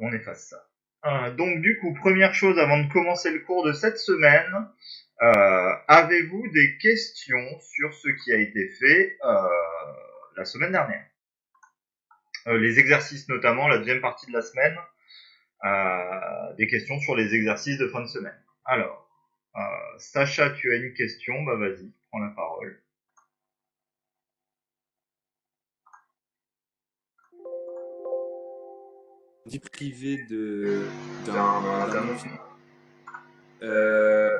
on efface ça. donc du coup, première chose avant de commencer le cours de cette semaine, avez-vous des questions sur ce qui a été fait la semaine dernière? Les exercices notamment, la deuxième partie de la semaine, des questions sur les exercices de fin de semaine. Alors, euh, Sacha, tu as une question, bah vas-y, prends la parole. Vie privée de d'un euh,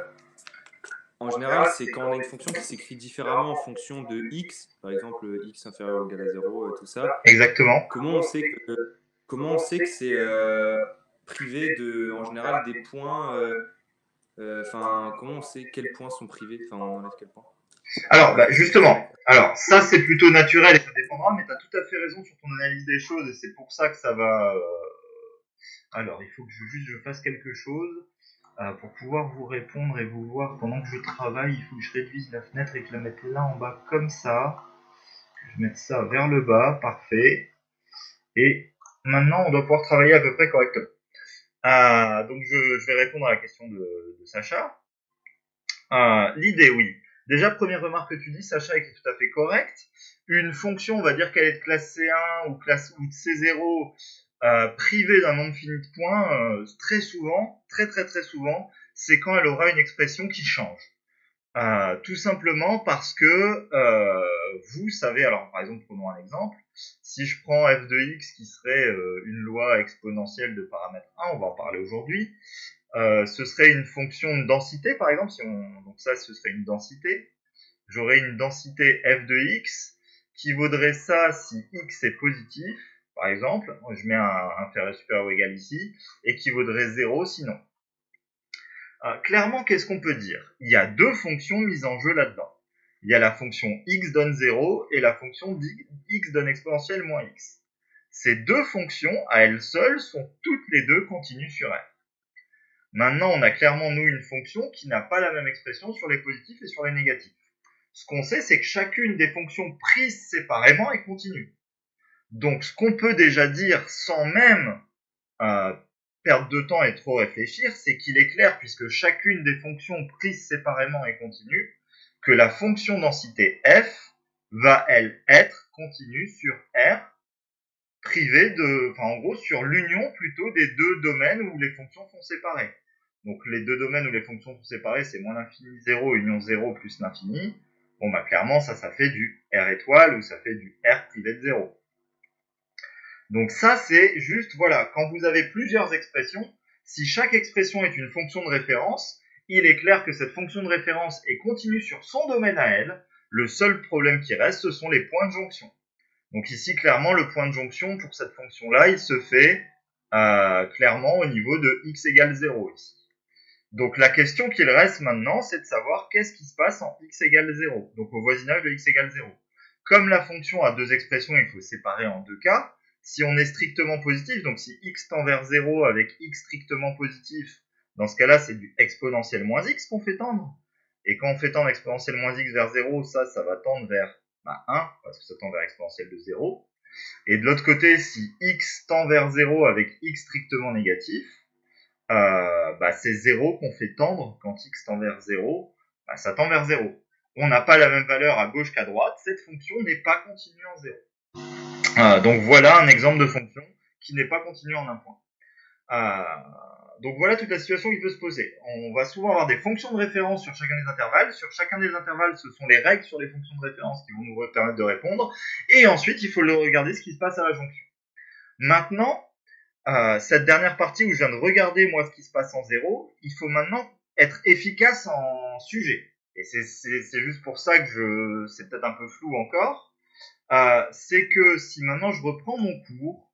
en général, c'est quand on a une fonction qui s'écrit différemment en fonction de x, par exemple x inférieur ou égal à 0, euh, tout ça. Exactement. Comment on sait que, comment on sait que c'est privé de, en général, des points euh, enfin, comment on sait quels points sont privés? Enfin, on enlève quels points? Alors, bah, justement, alors ça c'est plutôt naturel et ça dépendra, mais tu as tout à fait raison sur ton analyse des choses et c'est pour ça que ça va. Alors, il faut que je, juste fasse quelque chose euh, pour pouvoir vous répondre et vous voir pendant que je travaille. Il faut que je réduise la fenêtre et que je la mette là en bas comme ça. Je mette ça vers le bas, parfait. Et maintenant, on doit pouvoir travailler à peu près correctement. Euh, donc je, vais répondre à la question de, Sacha. Euh, l'idée, oui. Déjà, première remarque que tu dis, Sacha, est tout à fait correcte. Une fonction, on va dire qu'elle est de classe C1 ou classe ou de C0 euh, privée d'un nombre fini de points, très souvent, très très très souvent, c'est quand elle aura une expression qui change. tout simplement parce que vous savez, alors par exemple, prenons un exemple, si je prends f de x qui serait euh, une loi exponentielle de paramètre 1, on va en parler aujourd'hui, euh, ce serait une fonction de densité par exemple, donc ça ce serait une densité, j'aurais une densité f de x qui vaudrait ça si x est positif, par exemple, je mets un inférieur supérieur ou égal ici, et qui vaudrait 0 sinon. Euh, clairement, qu'est-ce qu'on peut dire? Il y a deux fonctions mises en jeu là-dedans il y a la fonction x donne 0 et la fonction x donne exponentielle moins x. Ces deux fonctions, à elles seules, sont toutes les deux continues sur R. Maintenant, on a clairement, nous, une fonction qui n'a pas la même expression sur les positifs et sur les négatifs. Ce qu'on sait, c'est que chacune des fonctions prises séparément est continue. Donc, ce qu'on peut déjà dire sans même euh, perdre de temps et trop réfléchir, c'est qu'il est clair, puisque chacune des fonctions prises séparément est continue, que la fonction densité f va, elle, être continue sur R, privée de, enfin, en gros, sur l'union plutôt des deux domaines où les fonctions sont séparées. Donc, les deux domaines où les fonctions sont séparées, c'est moins l'infini 0, union 0 plus l'infini. Bon, bah, clairement, ça, ça fait du R étoile ou ça fait du R privé de 0. Donc, ça, c'est juste, voilà, quand vous avez plusieurs expressions, si chaque expression est une fonction de référence, il est clair que cette fonction de référence est continue sur son domaine à elle. Le seul problème qui reste, ce sont les points de jonction. Donc ici, clairement, le point de jonction pour cette fonction-là, il se fait euh, clairement au niveau de x égale 0 ici. Donc la question qu'il reste maintenant, c'est de savoir qu'est-ce qui se passe en x égale 0, donc au voisinage de x égale 0. Comme la fonction a deux expressions, il faut séparer en deux cas. Si on est strictement positif, donc si x tend vers 0 avec x strictement positif, dans ce cas-là, c'est du exponentiel moins x qu'on fait tendre. Et quand on fait tendre exponentiel moins x vers 0, ça, ça va tendre vers 1, bah, parce que ça tend vers exponentiel de 0. Et de l'autre côté, si x tend vers 0 avec x strictement négatif, euh, bah, c'est 0 qu'on fait tendre quand x tend vers 0, bah, ça tend vers 0. On n'a pas la même valeur à gauche qu'à droite, cette fonction n'est pas continue en 0. Euh, donc voilà un exemple de fonction qui n'est pas continue en un point. Euh, donc voilà toute la situation qui peut se poser. On va souvent avoir des fonctions de référence sur chacun des intervalles. Sur chacun des intervalles, ce sont les règles sur les fonctions de référence qui vont nous permettre de répondre. Et ensuite, il faut regarder ce qui se passe à la jonction. Maintenant, euh, cette dernière partie où je viens de regarder moi ce qui se passe en zéro, il faut maintenant être efficace en sujet. Et c'est juste pour ça que c'est peut-être un peu flou encore. Euh, c'est que si maintenant je reprends mon cours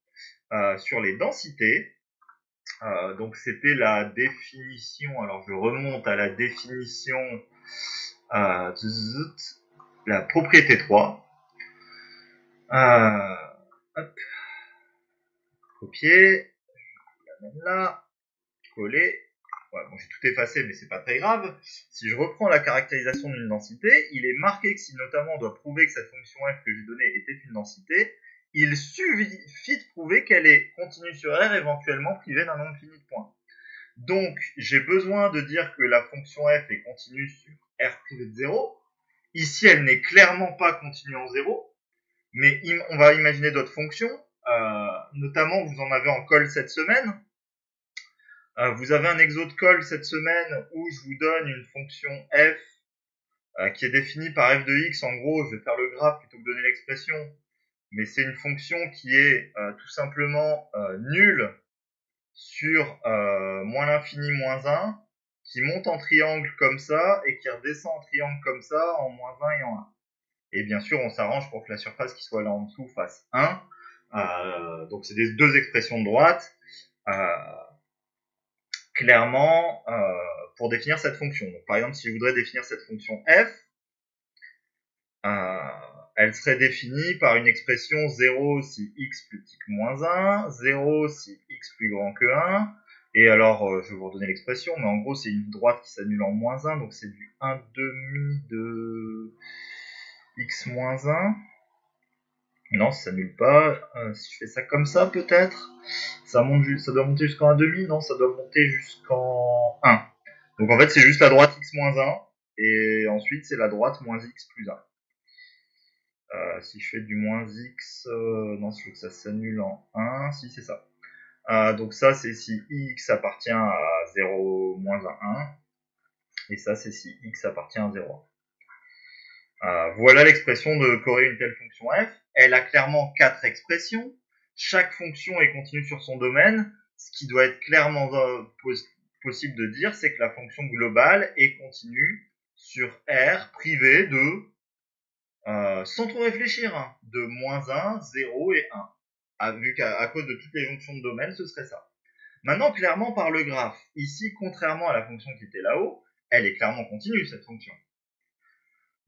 euh, sur les densités, euh, donc c'était la définition, alors je remonte à la définition, euh, la propriété 3. Euh, hop, copier, je l'amène là, coller. J'ai tout effacé, mais c'est pas très grave. Si je reprends la caractérisation d'une densité, il est marqué que si notamment on doit prouver que cette fonction f que j'ai donnée était une densité, il suffit de prouver qu'elle est continue sur R éventuellement privée d'un nombre fini de points. Donc, j'ai besoin de dire que la fonction f est continue sur R privé de 0. Ici, elle n'est clairement pas continue en 0, mais on va imaginer d'autres fonctions. Euh, notamment, vous en avez en call cette semaine. Euh, vous avez un exo de call cette semaine où je vous donne une fonction f euh, qui est définie par f de x. En gros, je vais faire le graphe plutôt que donner l'expression. Mais c'est une fonction qui est tout simplement nulle sur moins l'infini moins 1, qui monte en triangle comme ça et qui redescend en triangle comme ça en moins 1 et en 1. Et bien sûr, on s'arrange pour que la surface qui soit là en dessous fasse 1. Euh, donc c'est des deux expressions de droite. Euh, clairement, euh, pour définir cette fonction. Donc, par exemple, si je voudrais définir cette fonction f, elle serait définie par une expression 0 si x plus petit que moins 1, 0 si x plus grand que 1, et alors, je vais vous redonner l'expression, mais en gros, c'est une droite qui s'annule en moins 1, donc c'est du 1 demi de x moins 1. Non, ça s'annule pas. Euh, si je fais ça comme ça, peut-être, ça monte ça doit monter jusqu'en 1 demi. Non, ça doit monter jusqu'en 1. Donc en fait, c'est juste la droite x moins 1. Et ensuite, c'est la droite moins x plus 1. Euh, si je fais du moins x, euh, non, je veux que ça s'annule en 1. Si, c'est ça. donc ça, c'est si x appartient à 0 moins 1, 1. Et ça, c'est si x appartient à 0. Euh, voilà l'expression de corriger une telle fonction f. Elle a clairement quatre expressions. Chaque fonction est continue sur son domaine. Ce qui doit être clairement possible de dire, c'est que la fonction globale est continue sur R privé de, euh, sans trop réfléchir, hein, de moins 1, 0 et 1. Ah, vu qu'à cause de toutes les fonctions de domaine, ce serait ça. Maintenant, clairement, par le graphe, ici, contrairement à la fonction qui était là-haut, elle est clairement continue, cette fonction.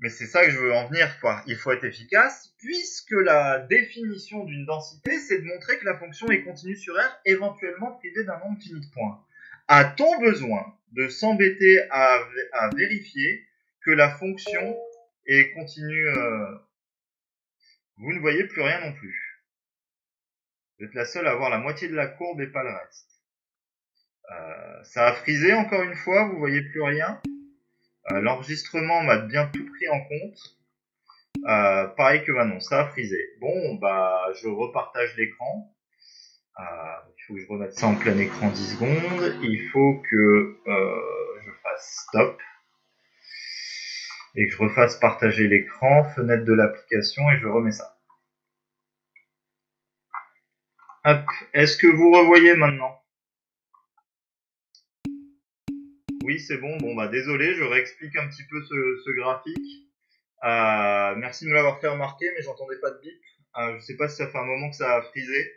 Mais c'est ça que je veux en venir, quoi. Il faut être efficace, puisque la définition d'une densité, c'est de montrer que la fonction est continue sur R, éventuellement privée d'un nombre fini de points. A-t-on besoin de s'embêter à, vérifier que la fonction est continue euh, Vous ne voyez plus rien non plus. Vous êtes la seule à voir la moitié de la courbe et pas le reste. Euh, ça a frisé encore une fois, vous voyez plus rien? Euh, l'enregistrement m'a bien tout pris en compte. Euh, pareil que maintenant, ça a frisé. Bon, bah, je repartage l'écran. Euh, il faut que je remette ça en plein écran 10 secondes. Il faut que je fasse stop et que je refasse partager l'écran, fenêtre de l'application et je remets ça. Hop, est-ce que vous revoyez maintenant? C'est bon. Bon, bah désolé, je réexplique un petit peu ce, graphique. Euh, merci de me l'avoir fait remarquer, mais j'entendais pas de bip. Euh, je sais pas si ça fait un moment que ça a frisé.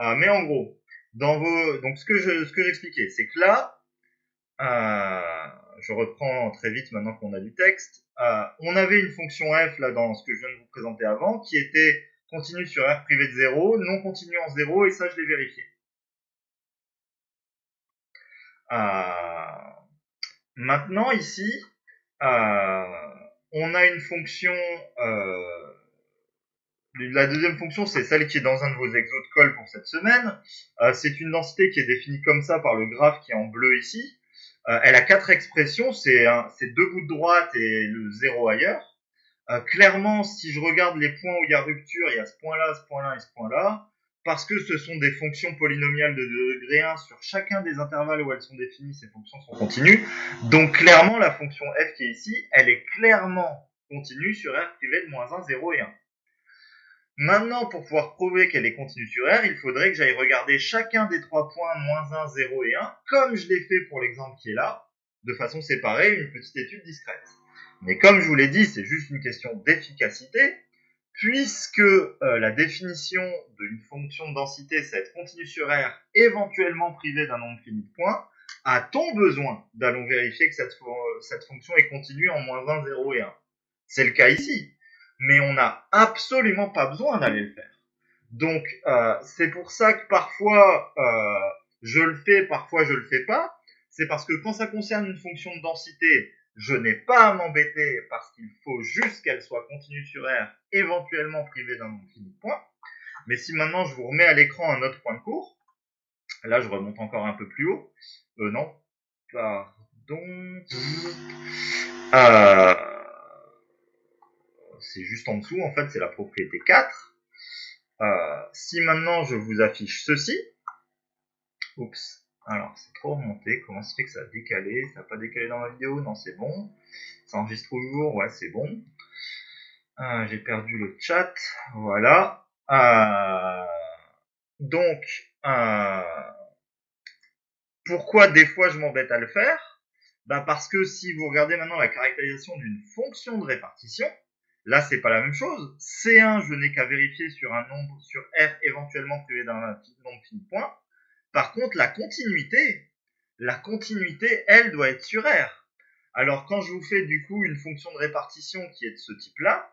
Euh, mais en gros, dans vos, donc ce que je, ce que j'expliquais, c'est que là, je reprends très vite maintenant qu'on a du texte. on avait une fonction f là dans ce que je viens de vous présenter avant, qui était continue sur r privé de 0, non continue en 0, et ça je l'ai vérifié. Maintenant, ici, euh, on a une fonction... Euh, la deuxième fonction, c'est celle qui est dans un de vos exos de colle pour cette semaine. Euh, c'est une densité qui est définie comme ça par le graphe qui est en bleu ici. elle a quatre expressions, c'est deux bouts de droite et le zéro ailleurs. clairement, si je regarde les points où il y a rupture, il y a ce point-là, ce point-là et ce point-là parce que ce sont des fonctions polynomiales de degré 1 sur chacun des intervalles où elles sont définies, ces fonctions sont continues. Donc clairement, la fonction f qui est ici, elle est clairement continue sur R privé de moins 1, 0 et 1. Maintenant, pour pouvoir prouver qu'elle est continue sur R, il faudrait que j'aille regarder chacun des trois points moins 1, 0 et 1, comme je l'ai fait pour l'exemple qui est là, de façon séparée, une petite étude discrète. Mais comme je vous l'ai dit, c'est juste une question d'efficacité, puisque euh, la définition d'une fonction de densité, c'est être continue sur R, éventuellement privée d'un nombre fini de points, a-t-on besoin d'allons vérifier que cette, fonction est continue en moins 1, 0 et 1 C'est le cas ici. Mais on n'a absolument pas besoin d'aller le faire. Donc, euh, c'est pour ça que parfois, euh, je le fais, parfois je le fais pas. C'est parce que quand ça concerne une fonction de densité, je n'ai pas à m'embêter parce qu'il faut juste qu'elle soit continue sur R, éventuellement privée d'un nombre fini de points. Mais si maintenant je vous remets à l'écran un autre point de cours, là je remonte encore un peu plus haut. Euh, non, pardon. Euh, c'est juste en dessous, en fait, c'est la propriété 4. Euh, si maintenant je vous affiche ceci, oups, alors c'est trop remonté, comment ça fait que ça a décalé? Ça n'a pas décalé dans la vidéo? Non, c'est bon. Ça enregistre toujours Ouais, c'est bon. Euh, j'ai perdu le chat, voilà. Euh, donc, euh, pourquoi des fois je m'embête à le faire? Bah Parce que si vous regardez maintenant la caractérisation d'une fonction de répartition, là c'est pas la même chose. C1, je n'ai qu'à vérifier sur un nombre, sur R éventuellement privé d'un nombre fini de points. Par contre, la continuité, la continuité, elle, doit être sur R. Alors quand je vous fais du coup une fonction de répartition qui est de ce type-là,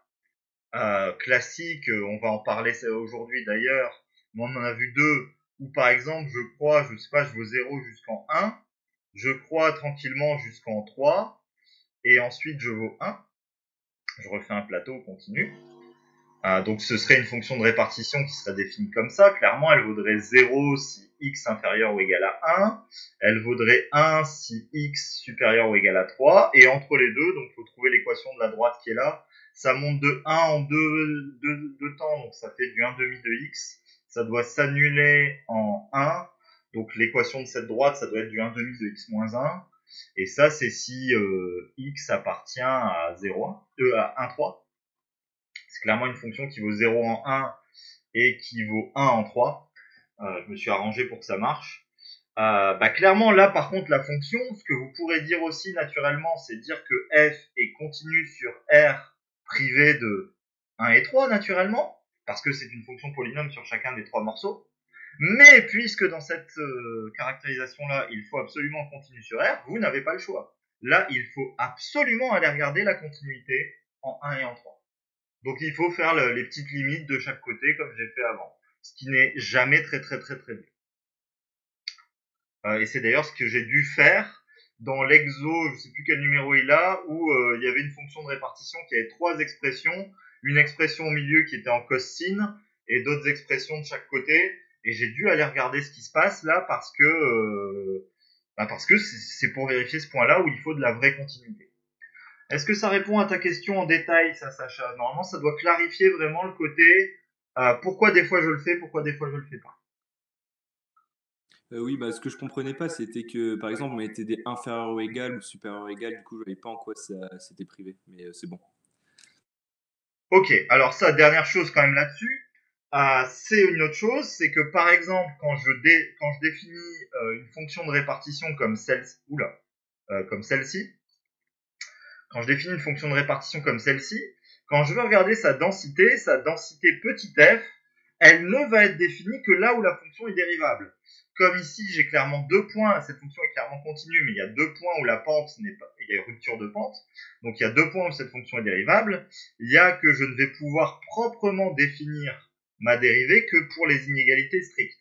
euh, classique, on va en parler aujourd'hui d'ailleurs, mais on en a vu deux, où par exemple je crois, je sais pas, je veux 0 jusqu'en 1, je crois tranquillement jusqu'en 3, et ensuite je vaux 1. Je refais un plateau continu. Euh, donc ce serait une fonction de répartition qui serait définie comme ça. Clairement, elle vaudrait 0 si x inférieur ou égal à 1. Elle vaudrait 1 si x supérieur ou égal à 3. Et entre les deux, donc faut trouver l'équation de la droite qui est là. Ça monte de 1 en 2, 2, temps, donc ça fait du 1 demi de x ça doit s'annuler en 1. Donc l'équation de cette droite, ça doit être du 1 demi de x moins 1. Et ça, c'est si euh, x appartient à 0, euh, à 1, 3. Clairement une fonction qui vaut 0 en 1 et qui vaut 1 en 3. Euh, je me suis arrangé pour que ça marche. Euh, bah clairement, là, par contre, la fonction, ce que vous pourrez dire aussi naturellement, c'est dire que f est continu sur r privé de 1 et 3, naturellement parce que c'est une fonction polynôme sur chacun des trois morceaux. Mais puisque dans cette euh, caractérisation-là, il faut absolument continuer sur R, vous n'avez pas le choix. Là, il faut absolument aller regarder la continuité en 1 et en 3. Donc il faut faire les petites limites de chaque côté comme j'ai fait avant. Ce qui n'est jamais très très très très bien. Euh, et c'est d'ailleurs ce que j'ai dû faire dans l'exo, je sais plus quel numéro il a, où euh, il y avait une fonction de répartition qui avait trois expressions une expression au milieu qui était en cosine et d'autres expressions de chaque côté. Et j'ai dû aller regarder ce qui se passe là parce que euh, bah parce que c'est pour vérifier ce point-là où il faut de la vraie continuité. Est-ce que ça répond à ta question en détail, ça, Sacha? Normalement, ça doit clarifier vraiment le côté euh, pourquoi des fois je le fais, pourquoi des fois je le fais pas. Euh, oui, bah, ce que je comprenais pas, c'était que, par exemple, on mettait des inférieurs ou égal ou supérieurs ou égal, du coup, je voyais pas en quoi c'était privé, mais c'est bon. Ok, alors ça, dernière chose quand même là-dessus, euh, c'est une autre chose, c'est que par exemple, quand je, quand je définis euh, une fonction de répartition comme celle-ci, euh, comme celle-ci, quand je définis une fonction de répartition comme celle-ci, quand je veux regarder sa densité, sa densité f, elle ne va être définie que là où la fonction est dérivable. Comme ici, j'ai clairement deux points, cette fonction est clairement continue, mais il y a deux points où la pente n'est pas, il y a une rupture de pente. Donc il y a deux points où cette fonction est dérivable. Il y a que je ne vais pouvoir proprement définir ma dérivée que pour les inégalités strictes.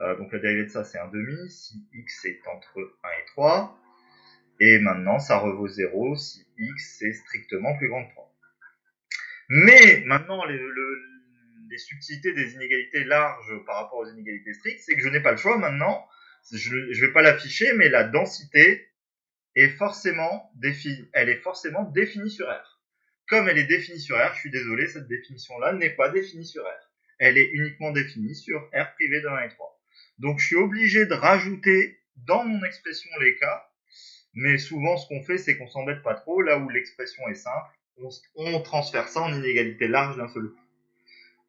Euh, donc la dérivée de ça, c'est un demi, si x est entre 1 et 3. Et maintenant, ça revaut 0 si x est strictement plus grand que 3. Mais maintenant, le, les subtilités des inégalités larges par rapport aux inégalités strictes, c'est que je n'ai pas le choix maintenant. Je ne vais pas l'afficher, mais la densité est forcément définie, elle est forcément définie sur R. Comme elle est définie sur R, je suis désolé, cette définition-là n'est pas définie sur R. Elle est uniquement définie sur R privé de 1 et 3. Donc je suis obligé de rajouter dans mon expression les cas, mais souvent ce qu'on fait, c'est qu'on s'embête pas trop, là où l'expression est simple, on, transfère ça en inégalité large d'un seul coup.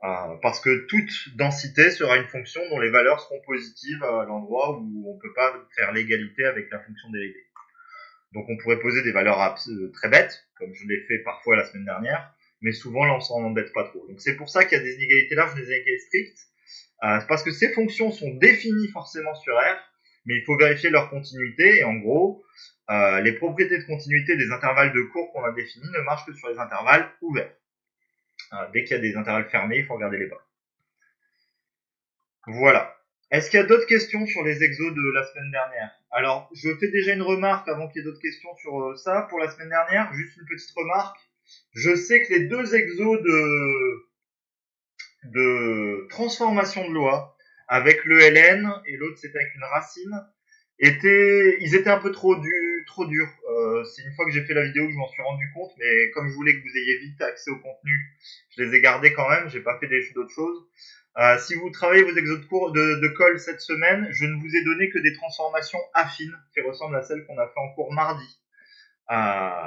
Euh, parce que toute densité sera une fonction dont les valeurs seront positives à l'endroit où on ne peut pas faire l'égalité avec la fonction dérivée. Donc on pourrait poser des valeurs euh, très bêtes, comme je l'ai fait parfois la semaine dernière, mais souvent là on s'en embête pas trop. Donc c'est pour ça qu'il y a des inégalités larges, des inégalités strictes, euh, parce que ces fonctions sont définies forcément sur R, mais il faut vérifier leur continuité, et en gros, euh, les propriétés de continuité des intervalles de cours qu'on a définis ne marchent que sur les intervalles ouverts. Ah, dès qu'il y a des intervalles fermés, il faut regarder les bas. Voilà. Est-ce qu'il y a d'autres questions sur les exos de la semaine dernière? Alors, je fais déjà une remarque avant qu'il y ait d'autres questions sur euh, ça pour la semaine dernière. Juste une petite remarque. Je sais que les deux exos de de transformation de loi avec le LN et l'autre c'était avec une racine étaient, ils étaient un peu trop du, trop durs. Euh, c'est une fois que j'ai fait la vidéo que je m'en suis rendu compte, mais comme je voulais que vous ayez vite accès au contenu, je les ai gardés quand même. J'ai pas fait d'autres choses. Euh, si vous travaillez vos exos de, cours, de, de colle cette semaine, je ne vous ai donné que des transformations affines qui ressemblent à celles qu'on a fait en cours mardi. Euh,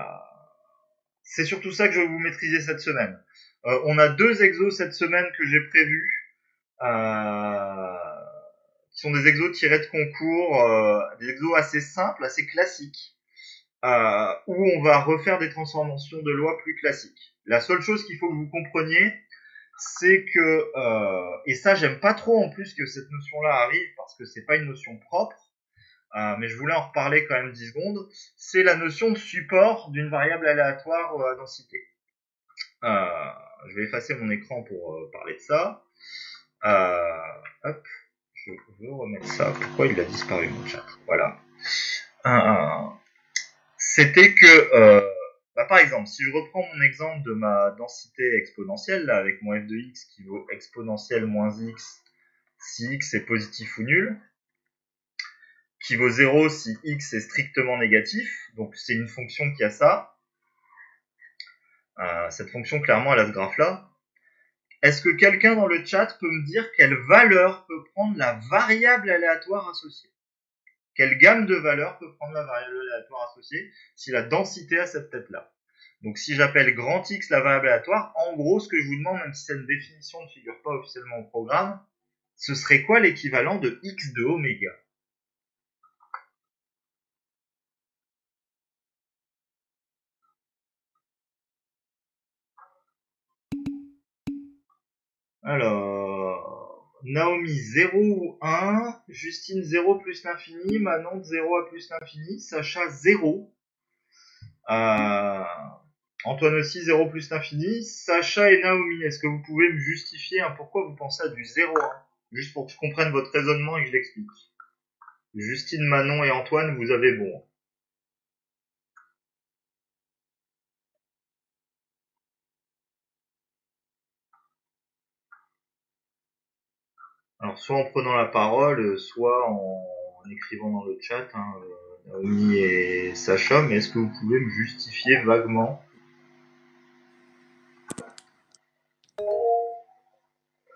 c'est surtout ça que je vais vous maîtriser cette semaine. Euh, on a deux exos cette semaine que j'ai prévus. Euh, qui sont des exos tirés de concours, euh, des exos assez simples, assez classiques, euh, où on va refaire des transformations de loi plus classiques. La seule chose qu'il faut que vous compreniez, c'est que, euh, et ça j'aime pas trop en plus que cette notion-là arrive, parce que c'est pas une notion propre, euh, mais je voulais en reparler quand même 10 secondes, c'est la notion de support d'une variable aléatoire à densité. Euh, je vais effacer mon écran pour parler de ça. Hop je veux remettre ça. Pourquoi il a disparu mon chat? Voilà. C'était que, euh, bah, par exemple, si je reprends mon exemple de ma densité exponentielle, là, avec mon f de x qui vaut exponentielle moins x si x est positif ou nul, qui vaut 0 si x est strictement négatif, donc c'est une fonction qui a ça. Euh, cette fonction, clairement, elle a ce graphe-là. Est-ce que quelqu'un dans le chat peut me dire quelle valeur peut prendre la variable aléatoire associée? Quelle gamme de valeurs peut prendre la variable aléatoire associée si la densité a cette tête-là? Donc si j'appelle grand X la variable aléatoire, en gros ce que je vous demande, même si cette définition ne figure pas officiellement au programme, ce serait quoi l'équivalent de X de oméga? Alors, Naomi 0 ou 1, Justine 0 plus l'infini, Manon 0 à plus l'infini, Sacha 0, euh, Antoine aussi 0 plus l'infini, Sacha et Naomi, est-ce que vous pouvez me justifier hein, pourquoi vous pensez à du 0 1 Juste pour que je comprenne votre raisonnement et que je l'explique. Justine, Manon et Antoine, vous avez bon. Alors, soit en prenant la parole, soit en, écrivant dans le chat, hein, euh, et Sacha, mais est-ce que vous pouvez me justifier vaguement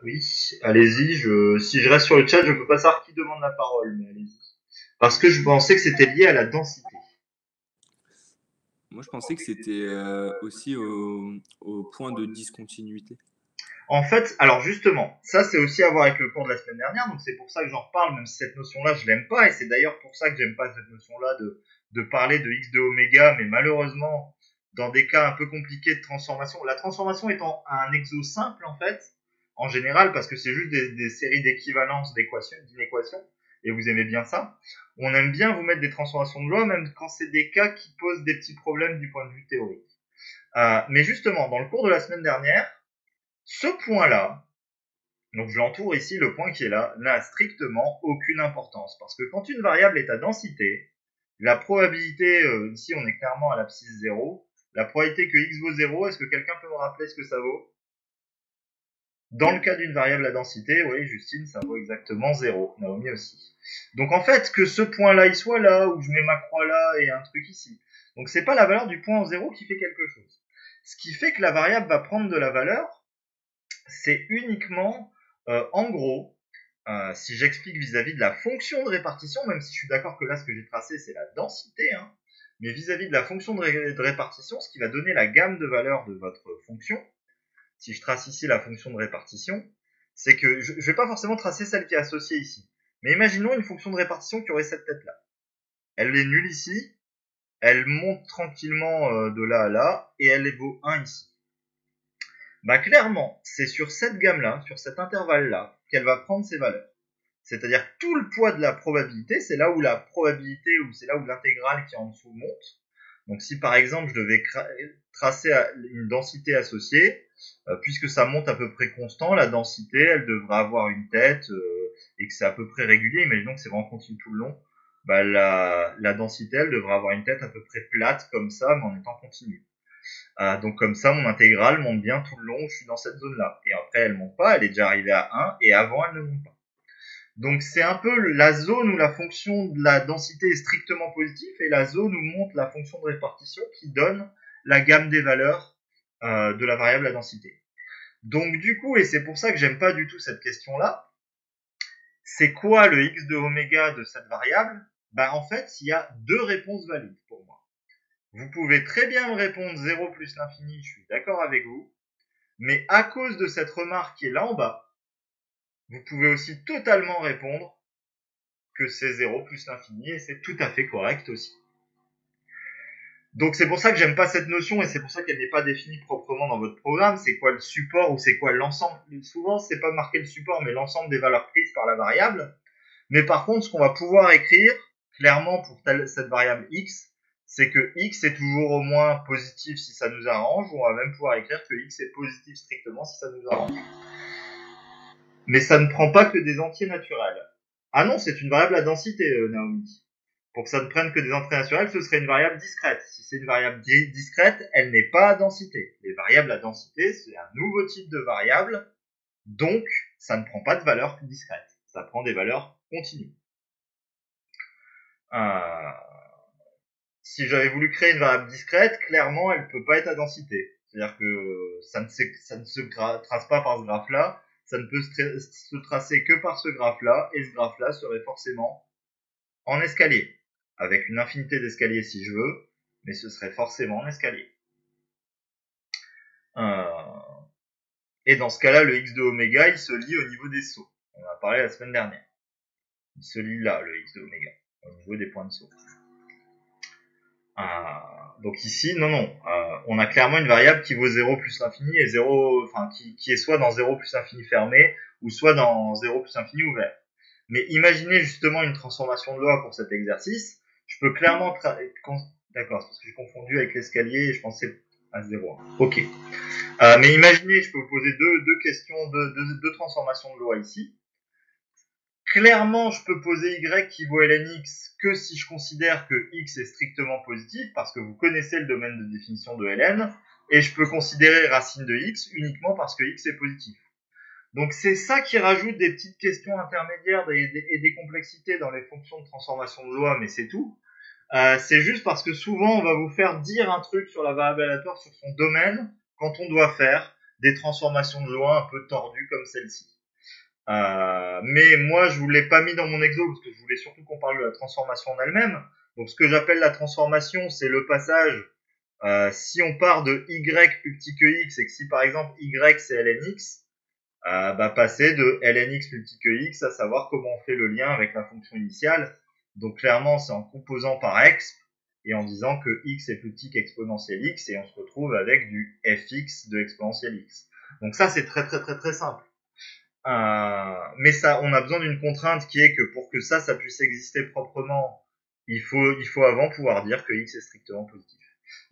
Oui, allez-y. Je, si je reste sur le chat, je peux pas savoir qui demande la parole, mais allez-y. Parce que je pensais que c'était lié à la densité. Moi, je pensais que c'était euh, aussi au point de discontinuité. En fait, alors justement, ça c'est aussi à voir avec le cours de la semaine dernière, donc c'est pour ça que j'en reparle, même si cette notion-là je l'aime pas, et c'est d'ailleurs pour ça que j'aime pas cette notion-là de, de parler de x de oméga, mais malheureusement, dans des cas un peu compliqués de transformation, la transformation étant un exo simple en fait, en général, parce que c'est juste des, séries d'équivalences d'équations, d'inéquations, et vous aimez bien ça, on aime bien vous mettre des transformations de loi, même quand c'est des cas qui posent des petits problèmes du point de vue théorique. Euh, mais justement, dans le cours de la semaine dernière, ce point-là, donc je l'entoure ici, le point qui est là, n'a strictement aucune importance. Parce que quand une variable est à densité, la probabilité, euh, ici on est clairement à l'abscisse 0, la probabilité que x vaut 0, est-ce que quelqu'un peut me rappeler ce que ça vaut? Dans le cas d'une variable à densité, oui, Justine, ça vaut exactement 0. Naomi aussi. Donc en fait, que ce point-là, il soit là, ou je mets ma croix là et un truc ici. Donc c'est pas la valeur du point en 0 qui fait quelque chose. Ce qui fait que la variable va prendre de la valeur, c'est uniquement, euh, en gros, euh, si j'explique vis-à-vis de la fonction de répartition, même si je suis d'accord que là, ce que j'ai tracé, c'est la densité, hein, mais vis-à-vis de la fonction de, répartition, ce qui va donner la gamme de valeurs de votre fonction, si je trace ici la fonction de répartition, c'est que je ne vais pas forcément tracer celle qui est associée ici. Mais imaginons une fonction de répartition qui aurait cette tête-là. Elle est nulle ici, elle monte tranquillement euh, de là à là, et elle vaut 1 ici. Bah clairement, c'est sur cette gamme-là, sur cet intervalle-là, qu'elle va prendre ses valeurs. C'est-à-dire tout le poids de la probabilité, c'est là où la probabilité, ou c'est là où l'intégrale qui est en dessous monte. Donc si par exemple je devais tracer une densité associée, euh, puisque ça monte à peu près constant, la densité, elle devrait avoir une tête, euh, et que c'est à peu près régulier, imaginons que c'est vraiment continu tout le long, bah la, la densité, elle devrait avoir une tête à peu près plate comme ça, mais en étant continue. Euh, donc comme ça, mon intégrale monte bien tout le long je suis dans cette zone-là. Et après, elle monte pas, elle est déjà arrivée à 1, et avant, elle ne monte pas. Donc c'est un peu la zone où la fonction de la densité est strictement positive, et la zone où monte la fonction de répartition qui donne la gamme des valeurs euh, de la variable à densité. Donc du coup, et c'est pour ça que j'aime pas du tout cette question-là, c'est quoi le x de oméga de cette variable? Bah en fait, il y a deux réponses valides. Vous pouvez très bien me répondre 0 plus l'infini, je suis d'accord avec vous. Mais à cause de cette remarque qui est là en bas, vous pouvez aussi totalement répondre que c'est 0 plus l'infini et c'est tout à fait correct aussi. Donc c'est pour ça que j'aime pas cette notion et c'est pour ça qu'elle n'est pas définie proprement dans votre programme. C'est quoi le support ou c'est quoi l'ensemble? Souvent c'est pas marqué le support mais l'ensemble des valeurs prises par la variable. Mais par contre ce qu'on va pouvoir écrire clairement pour cette variable x, c'est que x est toujours au moins positif si ça nous arrange, ou on va même pouvoir écrire que x est positif strictement si ça nous arrange. Mais ça ne prend pas que des entiers naturels. Ah non, c'est une variable à densité, euh, Naomi. Pour que ça ne prenne que des entiers naturels, ce serait une variable discrète. Si c'est une variable discrète, elle n'est pas à densité. Les variables à densité, c'est un nouveau type de variable, donc ça ne prend pas de valeur discrète. Ça prend des valeurs continues. Euh, si j'avais voulu créer une variable discrète, clairement, elle ne peut pas être à densité. C'est-à-dire que ça ne, se trace pas par ce graphe-là, ça ne peut se, tracer que par ce graphe-là, et ce graphe-là serait forcément en escalier, avec une infinité d'escaliers si je veux, mais ce serait forcément en escalier. Euh, et dans ce cas-là, le x de oméga, il se lie au niveau des sauts. On en a parlé la semaine dernière. Il se lie là, le x de oméga, au niveau des points de saut. Euh, donc ici, non, non, euh, on a clairement une variable qui vaut 0 plus l'infini et 0, enfin, qui, qui, est soit dans 0 plus l'infini fermé, ou soit dans 0 plus l'infini ouvert. Mais imaginez justement une transformation de loi pour cet exercice. Je peux clairement... D'accord, parce que j'ai confondu avec l'escalier et je pensais à 0. Ok. Euh, mais imaginez, je peux vous poser deux, deux questions, deux, deux, deux transformations de loi ici. Clairement, je peux poser y qui vaut lnx que si je considère que x est strictement positif, parce que vous connaissez le domaine de définition de ln, et je peux considérer racine de x uniquement parce que x est positif. Donc c'est ça qui rajoute des petites questions intermédiaires et des, complexités dans les fonctions de transformation de loi, mais c'est tout. Euh, c'est juste parce que souvent on va vous faire dire un truc sur la variable aléatoire sur son domaine quand on doit faire des transformations de loi un peu tordues comme celle-ci. Euh, mais moi, je vous l'ai pas mis dans mon exo parce que je voulais surtout qu'on parle de la transformation en elle-même. Donc, ce que j'appelle la transformation, c'est le passage. Euh, si on part de y plus petit que x et que si par exemple y c'est lnx, euh, bah passer de lnx plus petit que x, à savoir comment on fait le lien avec la fonction initiale. Donc clairement, c'est en composant par x et en disant que x est plus petit qu'exponentielle x et on se retrouve avec du fx de exponentielle x. Donc ça, c'est très très très très simple. Mais ça, on a besoin d'une contrainte qui est que pour que ça, ça puisse exister proprement, il faut, il faut avant pouvoir dire que x est strictement positif.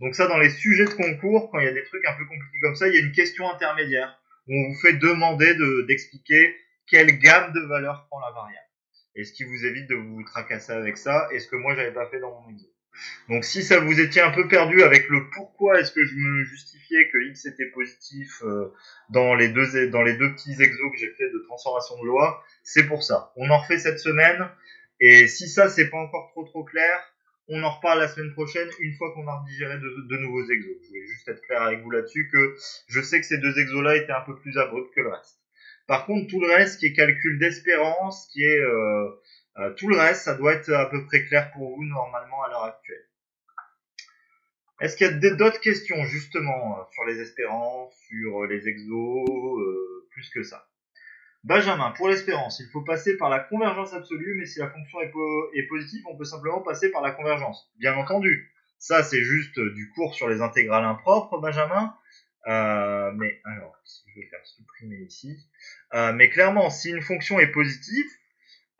Donc ça, dans les sujets de concours, quand il y a des trucs un peu compliqués comme ça, il y a une question intermédiaire où on vous fait demander d'expliquer quelle gamme de valeurs prend la variable. Et ce qui vous évite de vous tracasser avec ça, et ce que moi j'avais pas fait dans mon exo. Donc si ça vous étiez un peu perdu avec le pourquoi est-ce que je me justifiais que x était positif euh, dans les deux dans les deux petits exos que j'ai fait de transformation de loi, c'est pour ça. On en refait cette semaine et si ça c'est pas encore trop trop clair, on en reparle la semaine prochaine une fois qu'on a digéré de, nouveaux exos. Je voulais juste être clair avec vous là-dessus que je sais que ces deux exos-là étaient un peu plus abrupts que le reste. Par contre, tout le reste qui est calcul d'espérance, qui est euh, tout le reste, ça doit être à peu près clair pour vous normalement à l'heure actuelle. Est-ce qu'il y a d'autres questions justement euh, sur les espérances, sur euh, les exos, plus que ça? Benjamin, pour l'espérance, il faut passer par la convergence absolue, mais si la fonction est, positive, on peut simplement passer par la convergence. Bien entendu, ça c'est juste du cours sur les intégrales impropres, Benjamin. mais alors, je vais faire supprimer ici. mais clairement, si une fonction est positive,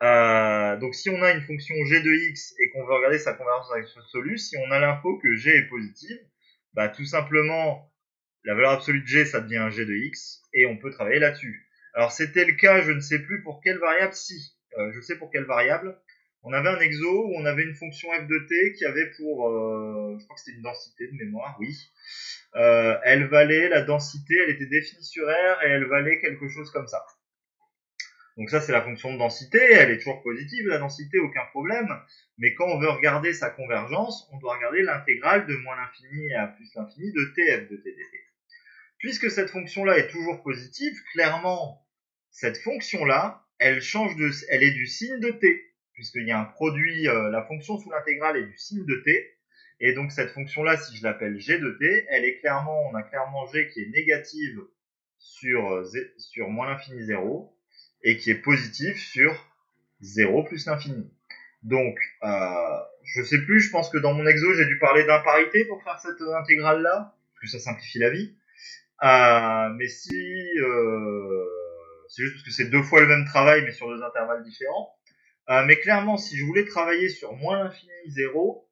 euh, donc si on a une fonction g de x et qu'on veut regarder sa convergence avec absolue, si on a l'info que g est positive, bah tout simplement la valeur absolue de g ça devient g de x et on peut travailler là-dessus. Alors c'était le cas, je ne sais plus pour quelle variable, si, euh, je sais pour quelle variable, on avait un exo où on avait une fonction f de t qui avait pour, euh, je crois que c'était une densité de mémoire, oui. Elle valait la densité, elle était définie sur R et elle valait quelque chose comme ça. Donc ça c'est la fonction de densité, elle est toujours positive la densité, aucun problème. Mais quand on veut regarder sa convergence, on doit regarder l'intégrale de moins l'infini à plus l'infini de tf de t dt. Puisque cette fonction-là est toujours positive, clairement, cette fonction-là, elle change de, elle est du signe de t, puisqu'il y a un produit, euh, la fonction sous l'intégrale est du signe de t, et donc cette fonction-là, si je l'appelle g de t, elle est clairement, on a clairement g qui est négative sur, euh, sur moins l'infini 0, et qui est positive sur 0 plus l'infini. Donc, euh, je sais plus, je pense que dans mon exo, j'ai dû parler d'imparité pour faire cette intégrale-là, parce que ça simplifie la vie. Euh, mais si, euh, c'est juste parce que c'est deux fois le même travail, mais sur deux intervalles différents. Euh, mais clairement, si je voulais travailler sur moins l'infini 0,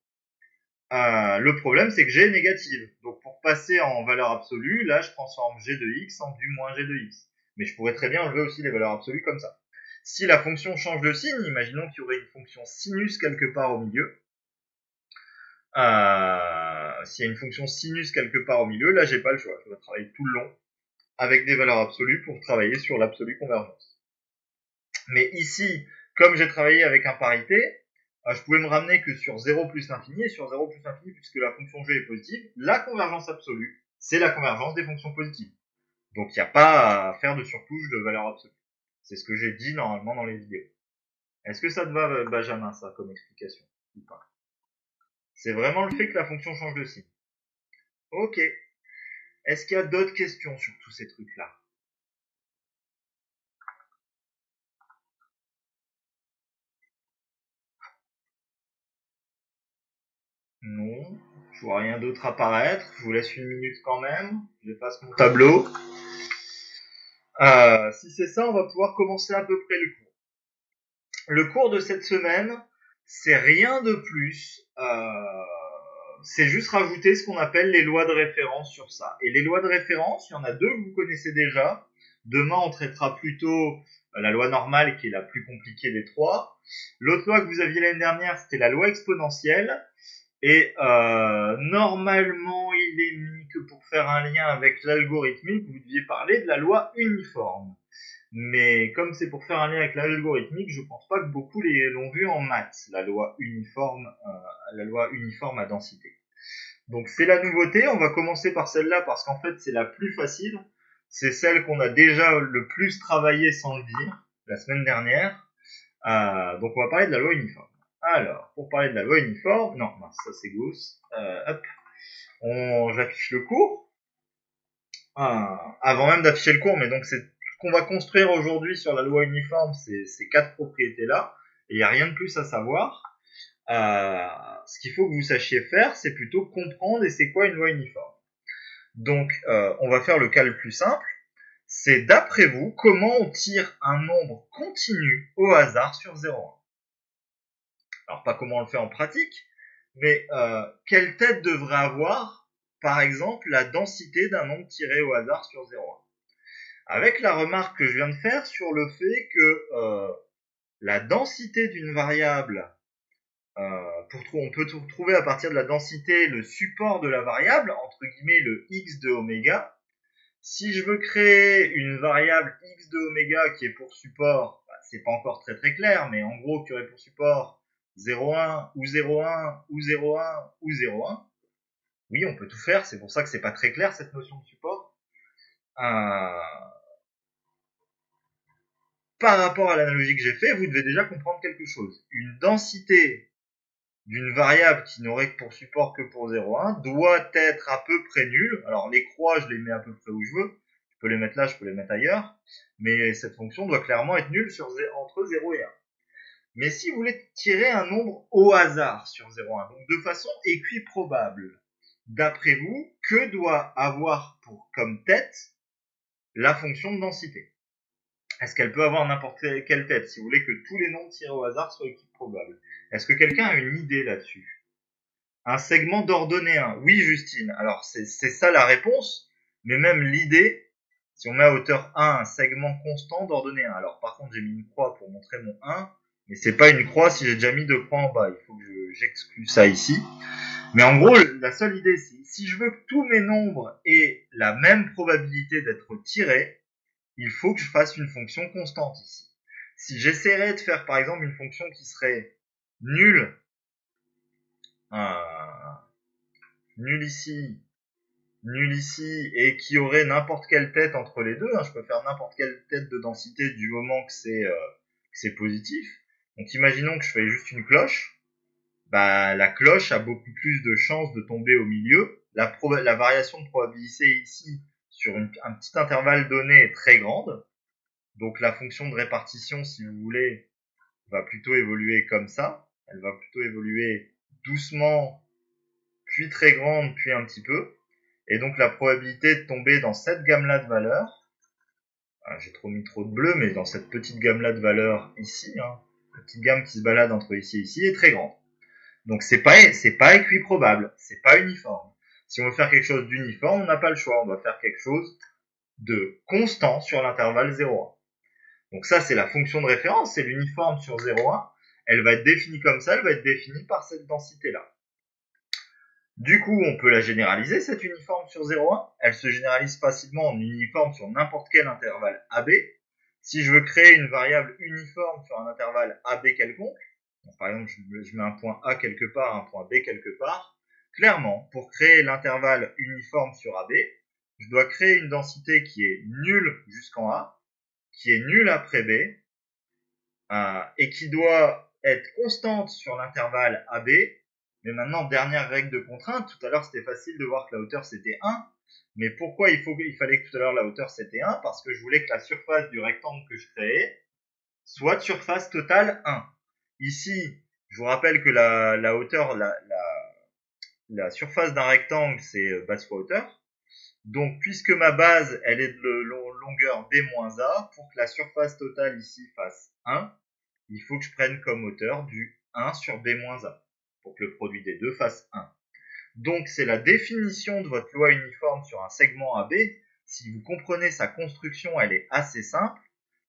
euh, le problème c'est que g est négative. Donc pour passer en valeur absolue, là je transforme g de x en du moins g de x. Mais je pourrais très bien enlever aussi les valeurs absolues comme ça. Si la fonction change de signe, imaginons qu'il y aurait une fonction sinus quelque part au milieu. Euh, S'il y a une fonction sinus quelque part au milieu, là j'ai pas le choix. Je dois travailler tout le long avec des valeurs absolues pour travailler sur l'absolue convergence. Mais ici, comme j'ai travaillé avec un parité, euh, je pouvais me ramener que sur 0 plus l'infini, et sur 0 plus l'infini, puisque la fonction g est positive, la convergence absolue, c'est la convergence des fonctions positives. Donc il n'y a pas à faire de surcouche de valeur absolue. C'est ce que j'ai dit normalement dans les vidéos. Est-ce que ça te va, Benjamin, ça, comme explication ou pas? C'est vraiment le fait que la fonction change de signe. Ok. Est-ce qu'il y a d'autres questions sur tous ces trucs-là? Non, je vois rien d'autre apparaître. Je vous laisse une minute quand même. Je passe mon tableau. Euh, si c'est ça, on va pouvoir commencer à peu près le cours. Le cours de cette semaine, c'est rien de plus. Euh, c'est juste rajouter ce qu'on appelle les lois de référence sur ça. Et les lois de référence, il y en a deux que vous connaissez déjà. Demain, on traitera plutôt euh, la loi normale qui est la plus compliquée des trois. L'autre loi que vous aviez l'année dernière, c'était la loi exponentielle. Et euh, normalement, il est mis que pour faire un lien avec l'algorithmique, vous deviez parler de la loi uniforme. Mais comme c'est pour faire un lien avec l'algorithmique, je pense pas que beaucoup l'ont vu en maths, la loi uniforme, euh, la loi uniforme à densité. Donc c'est la nouveauté. On va commencer par celle-là parce qu'en fait c'est la plus facile. C'est celle qu'on a déjà le plus travaillé sans le dire la semaine dernière. Euh, donc on va parler de la loi uniforme. Alors, pour parler de la loi uniforme, non, ça c'est Gauss. Euh, hop, on, j'affiche le cours. Avant même d'afficher le cours, mais donc c'est ce qu'on va construire aujourd'hui sur la loi uniforme, c'est ces quatre propriétés-là. Et il n'y a rien de plus à savoir. Euh, ce qu'il faut que vous sachiez faire, c'est plutôt comprendre et c'est quoi une loi uniforme. Donc, euh, on va faire le cas le plus simple. C'est d'après vous, comment on tire un nombre continu au hasard sur 0,1 alors pas comment on le fait en pratique, mais euh, quelle tête devrait avoir, par exemple, la densité d'un nombre tiré au hasard sur 0,1 Avec la remarque que je viens de faire sur le fait que euh, la densité d'une variable, euh, on peut trouver à partir de la densité le support de la variable, entre guillemets le x de oméga. Si je veux créer une variable x de oméga qui est pour support, bah, c'est pas encore très très clair, mais en gros qui aurait pour support 0,1 ou 0,1 ou 0,1 ou 0,1. Oui, on peut tout faire, c'est pour ça que c'est pas très clair cette notion de support. Euh... Par rapport à l'analogie que j'ai fait, vous devez déjà comprendre quelque chose. Une densité d'une variable qui n'aurait pour support que pour 0,1 doit être à peu près nulle. Alors les croix, je les mets à peu près où je veux. Je peux les mettre là, je peux les mettre ailleurs. Mais cette fonction doit clairement être nulle entre 0 et 1. Mais si vous voulez tirer un nombre au hasard sur 0,1, donc de façon équiprobable, d'après vous, que doit avoir pour comme tête la fonction de densité? Est-ce qu'elle peut avoir n'importe quelle tête? Si vous voulez que tous les nombres tirés au hasard soient équiprobables. Est-ce que quelqu'un a une idée là-dessus? Un segment d'ordonnée 1 Oui, Justine. Alors c'est ça la réponse, mais même l'idée, si on met à hauteur 1 un segment constant d'ordonnée 1. Alors par contre j'ai mis une croix pour montrer mon 1, Mais c'est pas une croix si j'ai déjà mis deux croix en bas. Il faut que j'exclue ça ici. Mais en gros, la seule idée, c'est si je veux que tous mes nombres aient la même probabilité d'être tirés, il faut que je fasse une fonction constante ici. Si j'essaierais de faire par exemple une fonction qui serait nulle, euh, nulle ici, nulle ici, et qui aurait n'importe quelle tête entre les deux, hein, je peux faire n'importe quelle tête de densité du moment que c'est euh, positif. Donc imaginons que je fais juste une cloche, bah, la cloche a beaucoup plus de chances de tomber au milieu. La, la variation de probabilité ici sur un petit intervalle donné est très grande. Donc la fonction de répartition, si vous voulez, va plutôt évoluer comme ça. Elle va plutôt évoluer doucement, puis très grande, puis un petit peu. Et donc la probabilité de tomber dans cette gamme-là de valeurs, ah, j'ai trop mis trop de bleu, mais dans cette petite gamme-là de valeurs ici, hein, la petite gamme qui se balade entre ici et ici est très grande. Donc c'est pas c'est pas équiprobable, c'est pas uniforme. Si on veut faire quelque chose d'uniforme, on n'a pas le choix, on doit faire quelque chose de constant sur l'intervalle 0,1. Donc ça c'est la fonction de référence, c'est l'uniforme sur 0,1. Elle va être définie comme ça, elle va être définie par cette densité-là. Du coup, on peut la généraliser, cette uniforme sur 0,1. Elle se généralise facilement en uniforme sur n'importe quel intervalle AB. Si je veux créer une variable uniforme sur un intervalle AB quelconque, par exemple, je mets un point A quelque part, un point B quelque part. Clairement, pour créer l'intervalle uniforme sur AB, je dois créer une densité qui est nulle jusqu'en A, qui est nulle après B, euh, et qui doit être constante sur l'intervalle AB. Mais maintenant, dernière règle de contrainte, tout à l'heure c'était facile de voir que la hauteur c'était 1, mais pourquoi il, fallait que tout à l'heure la hauteur c'était 1 Parce que je voulais que la surface du rectangle que je créais soit de surface totale 1. Ici, je vous rappelle que la, hauteur, la, surface d'un rectangle, c'est euh, base fois hauteur. Donc, puisque ma base, elle est de longueur B-A, pour que la surface totale ici fasse 1, il faut que je prenne comme hauteur du 1 sur B-A, pour que le produit des deux fasse 1. Donc, c'est la définition de votre loi uniforme sur un segment AB. Si vous comprenez sa construction, elle est assez simple.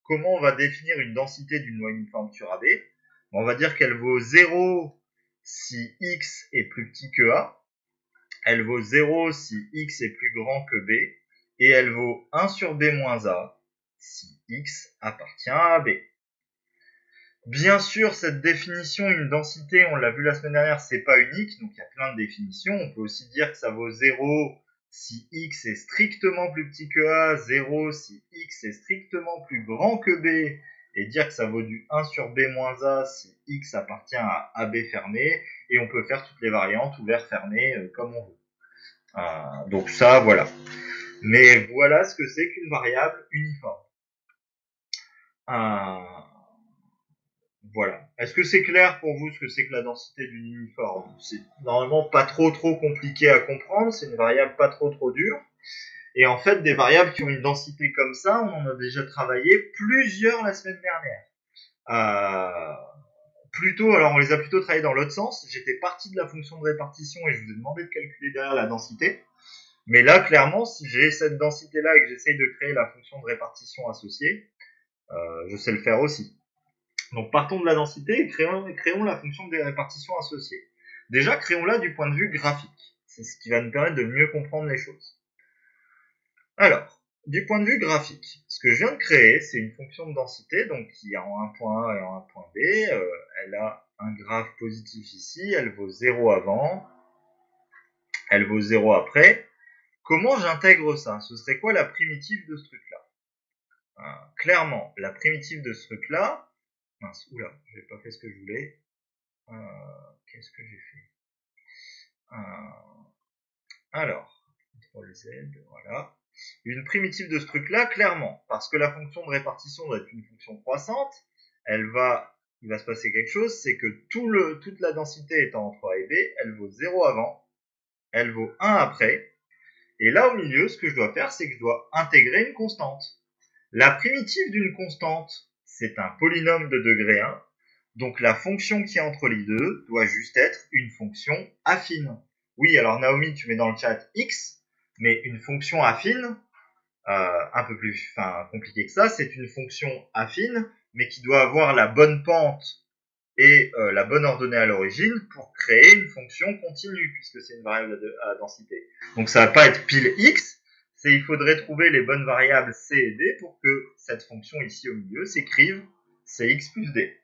Comment on va définir une densité d'une loi uniforme sur AB on va dire qu'elle vaut 0 si x est plus petit que a, elle vaut 0 si x est plus grand que b, et elle vaut 1 sur b moins a si x appartient à b. Bien sûr, cette définition, une densité, on l'a vu la semaine dernière, c'est pas unique, donc il y a plein de définitions. On peut aussi dire que ça vaut 0 si x est strictement plus petit que a, 0 si x est strictement plus grand que b, et dire que ça vaut du 1 sur b moins a si x appartient à AB fermé, et on peut faire toutes les variantes ouvert fermé euh, comme on veut. Euh, donc ça, voilà. Mais voilà ce que c'est qu'une variable uniforme. Euh, voilà. Est-ce que c'est clair pour vous ce que c'est que la densité d'une uniforme C'est normalement pas trop trop compliqué à comprendre, c'est une variable pas trop trop dure. Et en fait, des variables qui ont une densité comme ça, on en a déjà travaillé plusieurs la semaine dernière. Euh, plutôt, alors on les a plutôt travaillés dans l'autre sens. J'étais parti de la fonction de répartition et je vous ai demandé de calculer derrière la densité. Mais là, clairement, si j'ai cette densité-là et que j'essaye de créer la fonction de répartition associée, euh, je sais le faire aussi. Donc partons de la densité et créons, la fonction de répartition associée. Déjà, créons-la du point de vue graphique. C'est ce qui va nous permettre de mieux comprendre les choses. Alors, du point de vue graphique, ce que je viens de créer, c'est une fonction de densité, donc qui est en un point A et en un point B. Euh, elle a un graphe positif ici, elle vaut 0 avant, elle vaut 0 après. Comment j'intègre ça? Ce serait quoi la primitive de ce truc-là? Euh, Clairement, la primitive de ce truc-là... Oula, j'ai pas fait ce que je voulais. Euh, qu'est-ce que j'ai fait? Alors, CTRL Z, voilà une primitive de ce truc-là, clairement, parce que la fonction de répartition doit être une fonction croissante, elle va, il va se passer quelque chose, c'est que toute la densité étant entre A et B, elle vaut 0 avant, elle vaut 1 après, et là au milieu, ce que je dois faire, c'est que je dois intégrer une constante. La primitive d'une constante, c'est un polynôme de degré 1, donc la fonction qui est entre les deux doit juste être une fonction affine. Oui, alors Naomi, tu mets dans le chat x, mais une fonction affine, euh, un peu plus enfin, compliqué que ça, c'est une fonction affine, mais qui doit avoir la bonne pente et euh, la bonne ordonnée à l'origine pour créer une fonction continue, puisque c'est une variable à, densité. Donc ça va pas être pile x, c'est il faudrait trouver les bonnes variables c et d pour que cette fonction ici au milieu s'écrive cx plus d.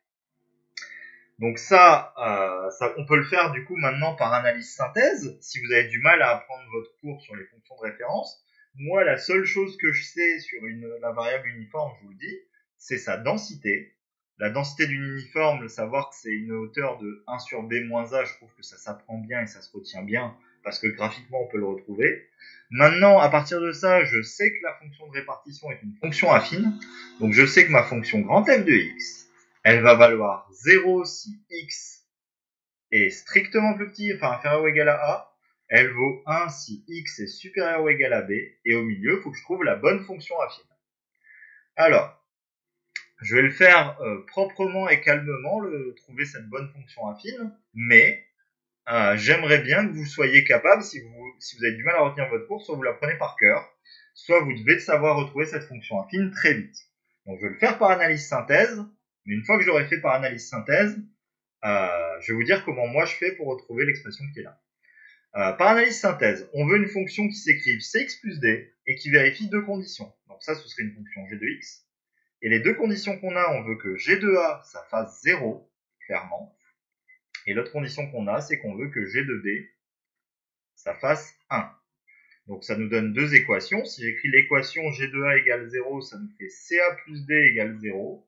Donc ça, euh, ça, on peut le faire du coup maintenant par analyse synthèse. Si vous avez du mal à apprendre votre cours sur les fonctions de référence, moi la seule chose que je sais sur la variable uniforme, je vous le dis, c'est sa densité. La densité d'une uniforme, savoir que c'est une hauteur de 1 sur b moins a, je trouve que ça s'apprend bien et ça se retient bien parce que graphiquement on peut le retrouver. Maintenant, à partir de ça, je sais que la fonction de répartition est une fonction affine. Donc je sais que ma fonction grand F de x, elle va valoir 0 si x est strictement plus petit, enfin inférieur ou égal à a. Elle vaut 1 si x est supérieur ou égal à b. Et au milieu, il faut que je trouve la bonne fonction affine. Alors, je vais le faire euh, proprement et calmement, le, trouver cette bonne fonction affine, mais euh, j'aimerais bien que vous soyez capable, si vous, si vous avez du mal à retenir votre cours, soit vous la prenez par cœur, soit vous devez savoir retrouver cette fonction affine très vite. Donc je vais le faire par analyse synthèse, mais une fois que je l'aurai fait par analyse synthèse, euh, je vais vous dire comment moi je fais pour retrouver l'expression qui est là. Euh, par analyse synthèse, on veut une fonction qui s'écrive cx plus d et qui vérifie deux conditions. Donc ça, ce serait une fonction g de x. Et les deux conditions qu'on a, on veut que g de a, ça fasse 0, clairement. Et l'autre condition qu'on a, c'est qu'on veut que g de b, ça fasse 1. Donc ça nous donne deux équations. Si j'écris l'équation g de a égale 0, ça nous fait ca plus d égale 0.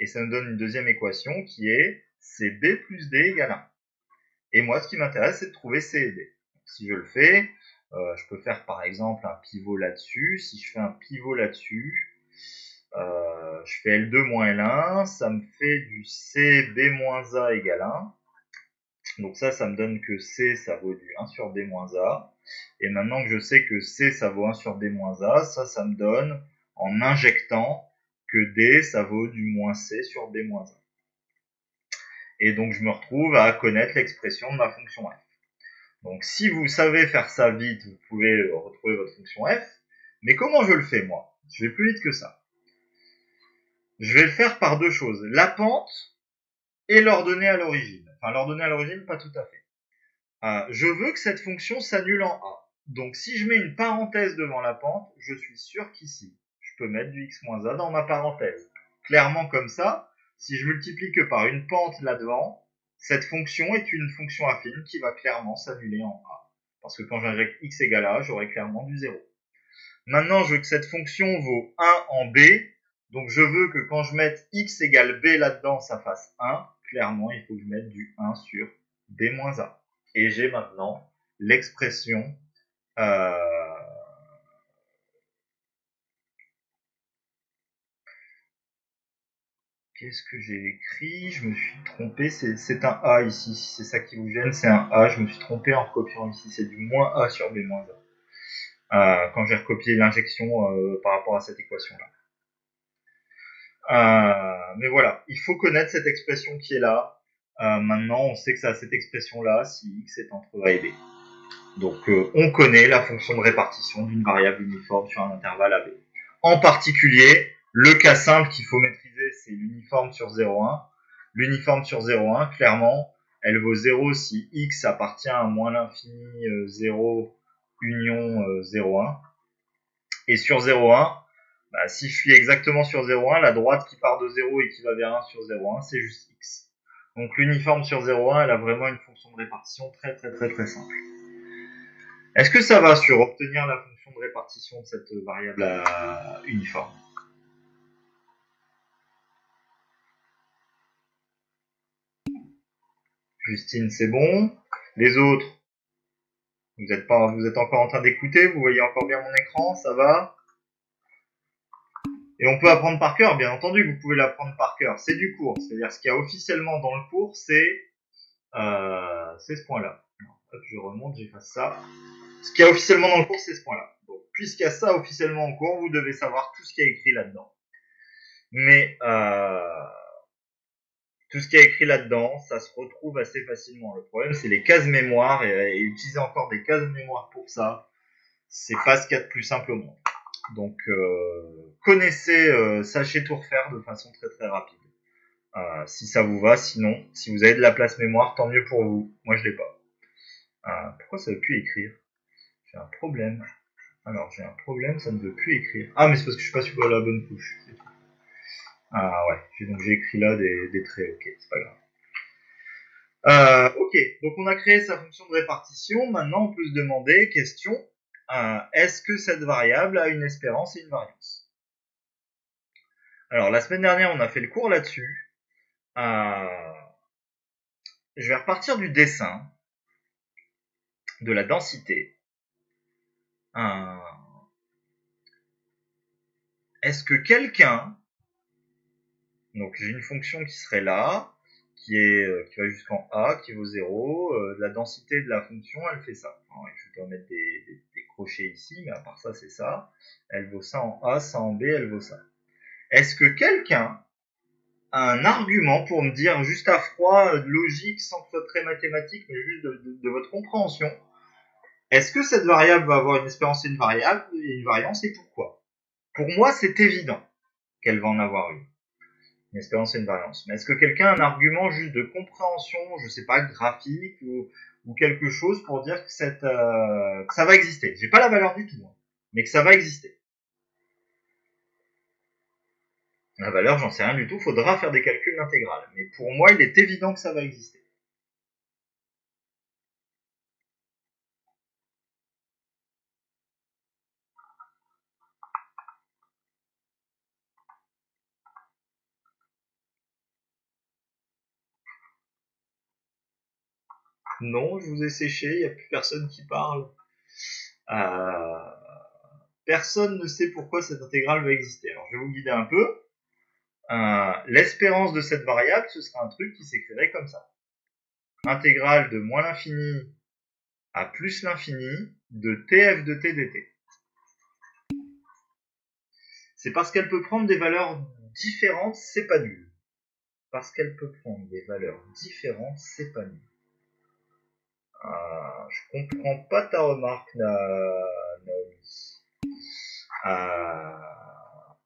Et ça nous donne une deuxième équation qui est CB plus D égale 1. Et moi, ce qui m'intéresse, c'est de trouver C et D. si je le fais, euh, je peux faire par exemple un pivot là-dessus. Si je fais un pivot là-dessus, euh, je fais L2 moins L1, ça me fait du CB moins A égale 1. Donc ça, ça me donne que C, ça vaut du 1 sur B moins A. Et maintenant que je sais que C, ça vaut 1 sur B moins A, ça, ça me donne, en injectant, que D, ça vaut du moins C sur B moins 1. Et donc je me retrouve à connaître l'expression de ma fonction f. Donc si vous savez faire ça vite, vous pouvez retrouver votre fonction f. Mais comment je le fais moi? Je vais plus vite que ça. Je vais le faire par deux choses. La pente et l'ordonnée à l'origine. Enfin l'ordonnée à l'origine, pas tout à fait. Euh, je veux que cette fonction s'annule en a. Donc si je mets une parenthèse devant la pente, je suis sûr qu'ici, je peux mettre du x moins a dans ma parenthèse. Clairement comme ça, si je multiplie que par une pente là-devant, cette fonction est une fonction affine qui va clairement s'annuler en a. Parce que quand j'injecte x égale a, j'aurai clairement du 0. Maintenant, je veux que cette fonction vaut 1 en b, donc je veux que quand je mette x égale b là-dedans, ça fasse 1. Clairement, il faut que je du 1 sur b moins a. Et j'ai maintenant l'expression euh, Qu'est-ce que j'ai écrit? Je me suis trompé, c'est un A ici. c'est ça qui vous gêne, c'est un A. Je me suis trompé en copiant ici. C'est du moins A sur B moins A. Euh, quand j'ai recopié l'injection euh, par rapport à cette équation-là. Euh, mais voilà, il faut connaître cette expression qui est là. maintenant, on sait que ça a cette expression-là si x est entre A et B. Donc, on connaît la fonction de répartition d'une variable uniforme sur un intervalle AB. En particulier, le cas simple qu'il faut mettre c'est l'uniforme sur 0,1. L'uniforme sur 0,1, clairement, elle vaut 0 si x appartient à moins l'infini 0 euh, union 0,1. Euh, et sur 0,1, bah, si je suis exactement sur 0,1, la droite qui part de 0 et qui va vers 1 sur 0,1, c'est juste x. Donc l'uniforme sur 0,1, elle a vraiment une fonction de répartition très très très très simple. Est-ce que ça va sur obtenir la fonction de répartition de cette variable uniforme? Justine, c'est bon. Les autres, vous êtes pas, vous êtes encore en train d'écouter, vous voyez encore bien mon écran, ça va? Et on peut apprendre par cœur, bien entendu, vous pouvez l'apprendre par cœur. C'est du cours, c'est-à-dire ce qu'il y a officiellement dans le cours, c'est euh, ce point-là. Je remonte, j'efface ça. Ce qu'il y a officiellement dans le cours, c'est ce point-là. Donc, puisqu'il y a ça officiellement en cours, vous devez savoir tout ce qui est écrit là-dedans. Mais euh, tout ce qui est écrit là-dedans, ça se retrouve assez facilement. Le problème, c'est les cases mémoire et, utiliser encore des cases mémoire pour ça, c'est pas ce qu'il y a de plus simple au monde. Donc, euh, connaissez, euh, sachez tout refaire de façon très très rapide. Euh, si ça vous va, sinon, si vous avez de la place mémoire, tant mieux pour vous. Moi, je l'ai pas. Pourquoi ça veut plus écrire? J'ai un problème. Alors, j'ai un problème, ça ne veut plus écrire. Ah, mais c'est parce que je suis pas sur la bonne couche. Ah ouais, donc j'ai écrit là des, des traits, ok, c'est pas grave. Ok, donc on a créé sa fonction de répartition. Maintenant, on peut se demander, question, est-ce que cette variable a une espérance et une variance? Alors, la semaine dernière, on a fait le cours là-dessus. Euh, je vais repartir du dessin, de la densité. est-ce que quelqu'un, donc j'ai une fonction qui serait là, qui est euh, qui va jusqu'en a, qui vaut 0. Euh, la densité de la fonction, elle fait ça. je dois mettre des, crochets ici, mais à part ça, c'est ça. Elle vaut ça en a, ça en b, elle vaut ça. Est-ce que quelqu'un a un argument pour me dire juste à froid, euh, logique, sans que ce soit très mathématique, mais juste de, votre compréhension, est-ce que cette variable va avoir une espérance et une variable et une variance et pourquoi? Pour moi, c'est évident qu'elle va en avoir une une espérance et une variance. Mais est-ce que quelqu'un a un argument juste de compréhension, je sais pas, graphique ou, quelque chose pour dire que, cette, euh, ça va exister? J'ai pas la valeur du tout, mais que ça va exister. La valeur, j'en sais rien du tout, faudra faire des calculs d'intégrale. Mais pour moi, il est évident que ça va exister. Non, je vous ai séché, il n'y a plus personne qui parle. Euh, personne ne sait pourquoi cette intégrale va exister. Alors je vais vous guider un peu. Euh, l'espérance de cette variable, ce sera un truc qui s'écrirait comme ça. Intégrale de moins l'infini à plus l'infini de tf de t dt. C'est parce qu'elle peut prendre des valeurs différentes, c'est pas nul. Parce qu'elle peut prendre des valeurs différentes, c'est pas nul. Euh, je comprends pas ta remarque, Naomi. Euh,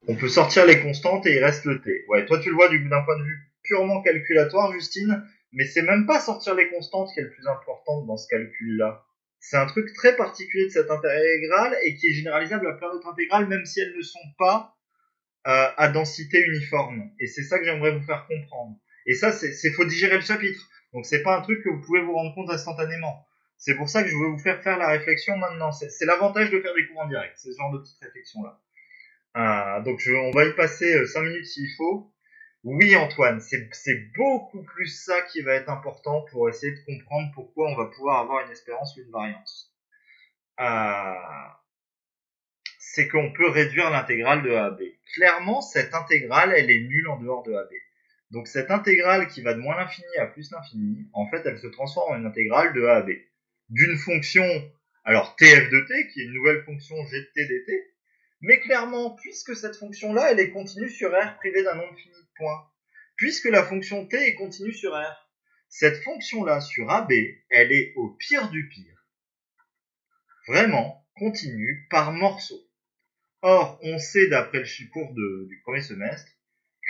on peut sortir les constantes et il reste le t. Ouais, toi tu le vois d'un point de vue purement calculatoire, Justine, mais c'est même pas sortir les constantes qui est le plus important dans ce calcul-là. C'est un truc très particulier de cette intégrale et qui est généralisable à plein d'autres intégrales, même si elles ne sont pas euh, à densité uniforme. Et c'est ça que j'aimerais vous faire comprendre. Et ça, c'est faut digérer le chapitre. Donc c'est pas un truc que vous pouvez vous rendre compte instantanément. C'est pour ça que je veux vous faire faire la réflexion maintenant. C'est l'avantage de faire des cours en direct, c'est ce genre de petite réflexion là. Euh, donc on va y passer 5 euh, minutes s'il faut. Oui Antoine, c'est beaucoup plus ça qui va être important pour essayer de comprendre pourquoi on va pouvoir avoir une espérance ou une variance. Euh, c'est qu'on peut réduire l'intégrale de A à B. Clairement, cette intégrale, elle est nulle en dehors de AB. Donc cette intégrale qui va de moins l'infini à plus l'infini, en fait, elle se transforme en une intégrale de a à b. D'une fonction, alors tf de t, qui est une nouvelle fonction g de t dt, mais clairement, puisque cette fonction-là, elle est continue sur R privée d'un nombre fini de points, puisque la fonction t est continue sur R, cette fonction-là sur AB, elle est au pire du pire. Vraiment continue par morceaux. Or, on sait d'après le cours du premier semestre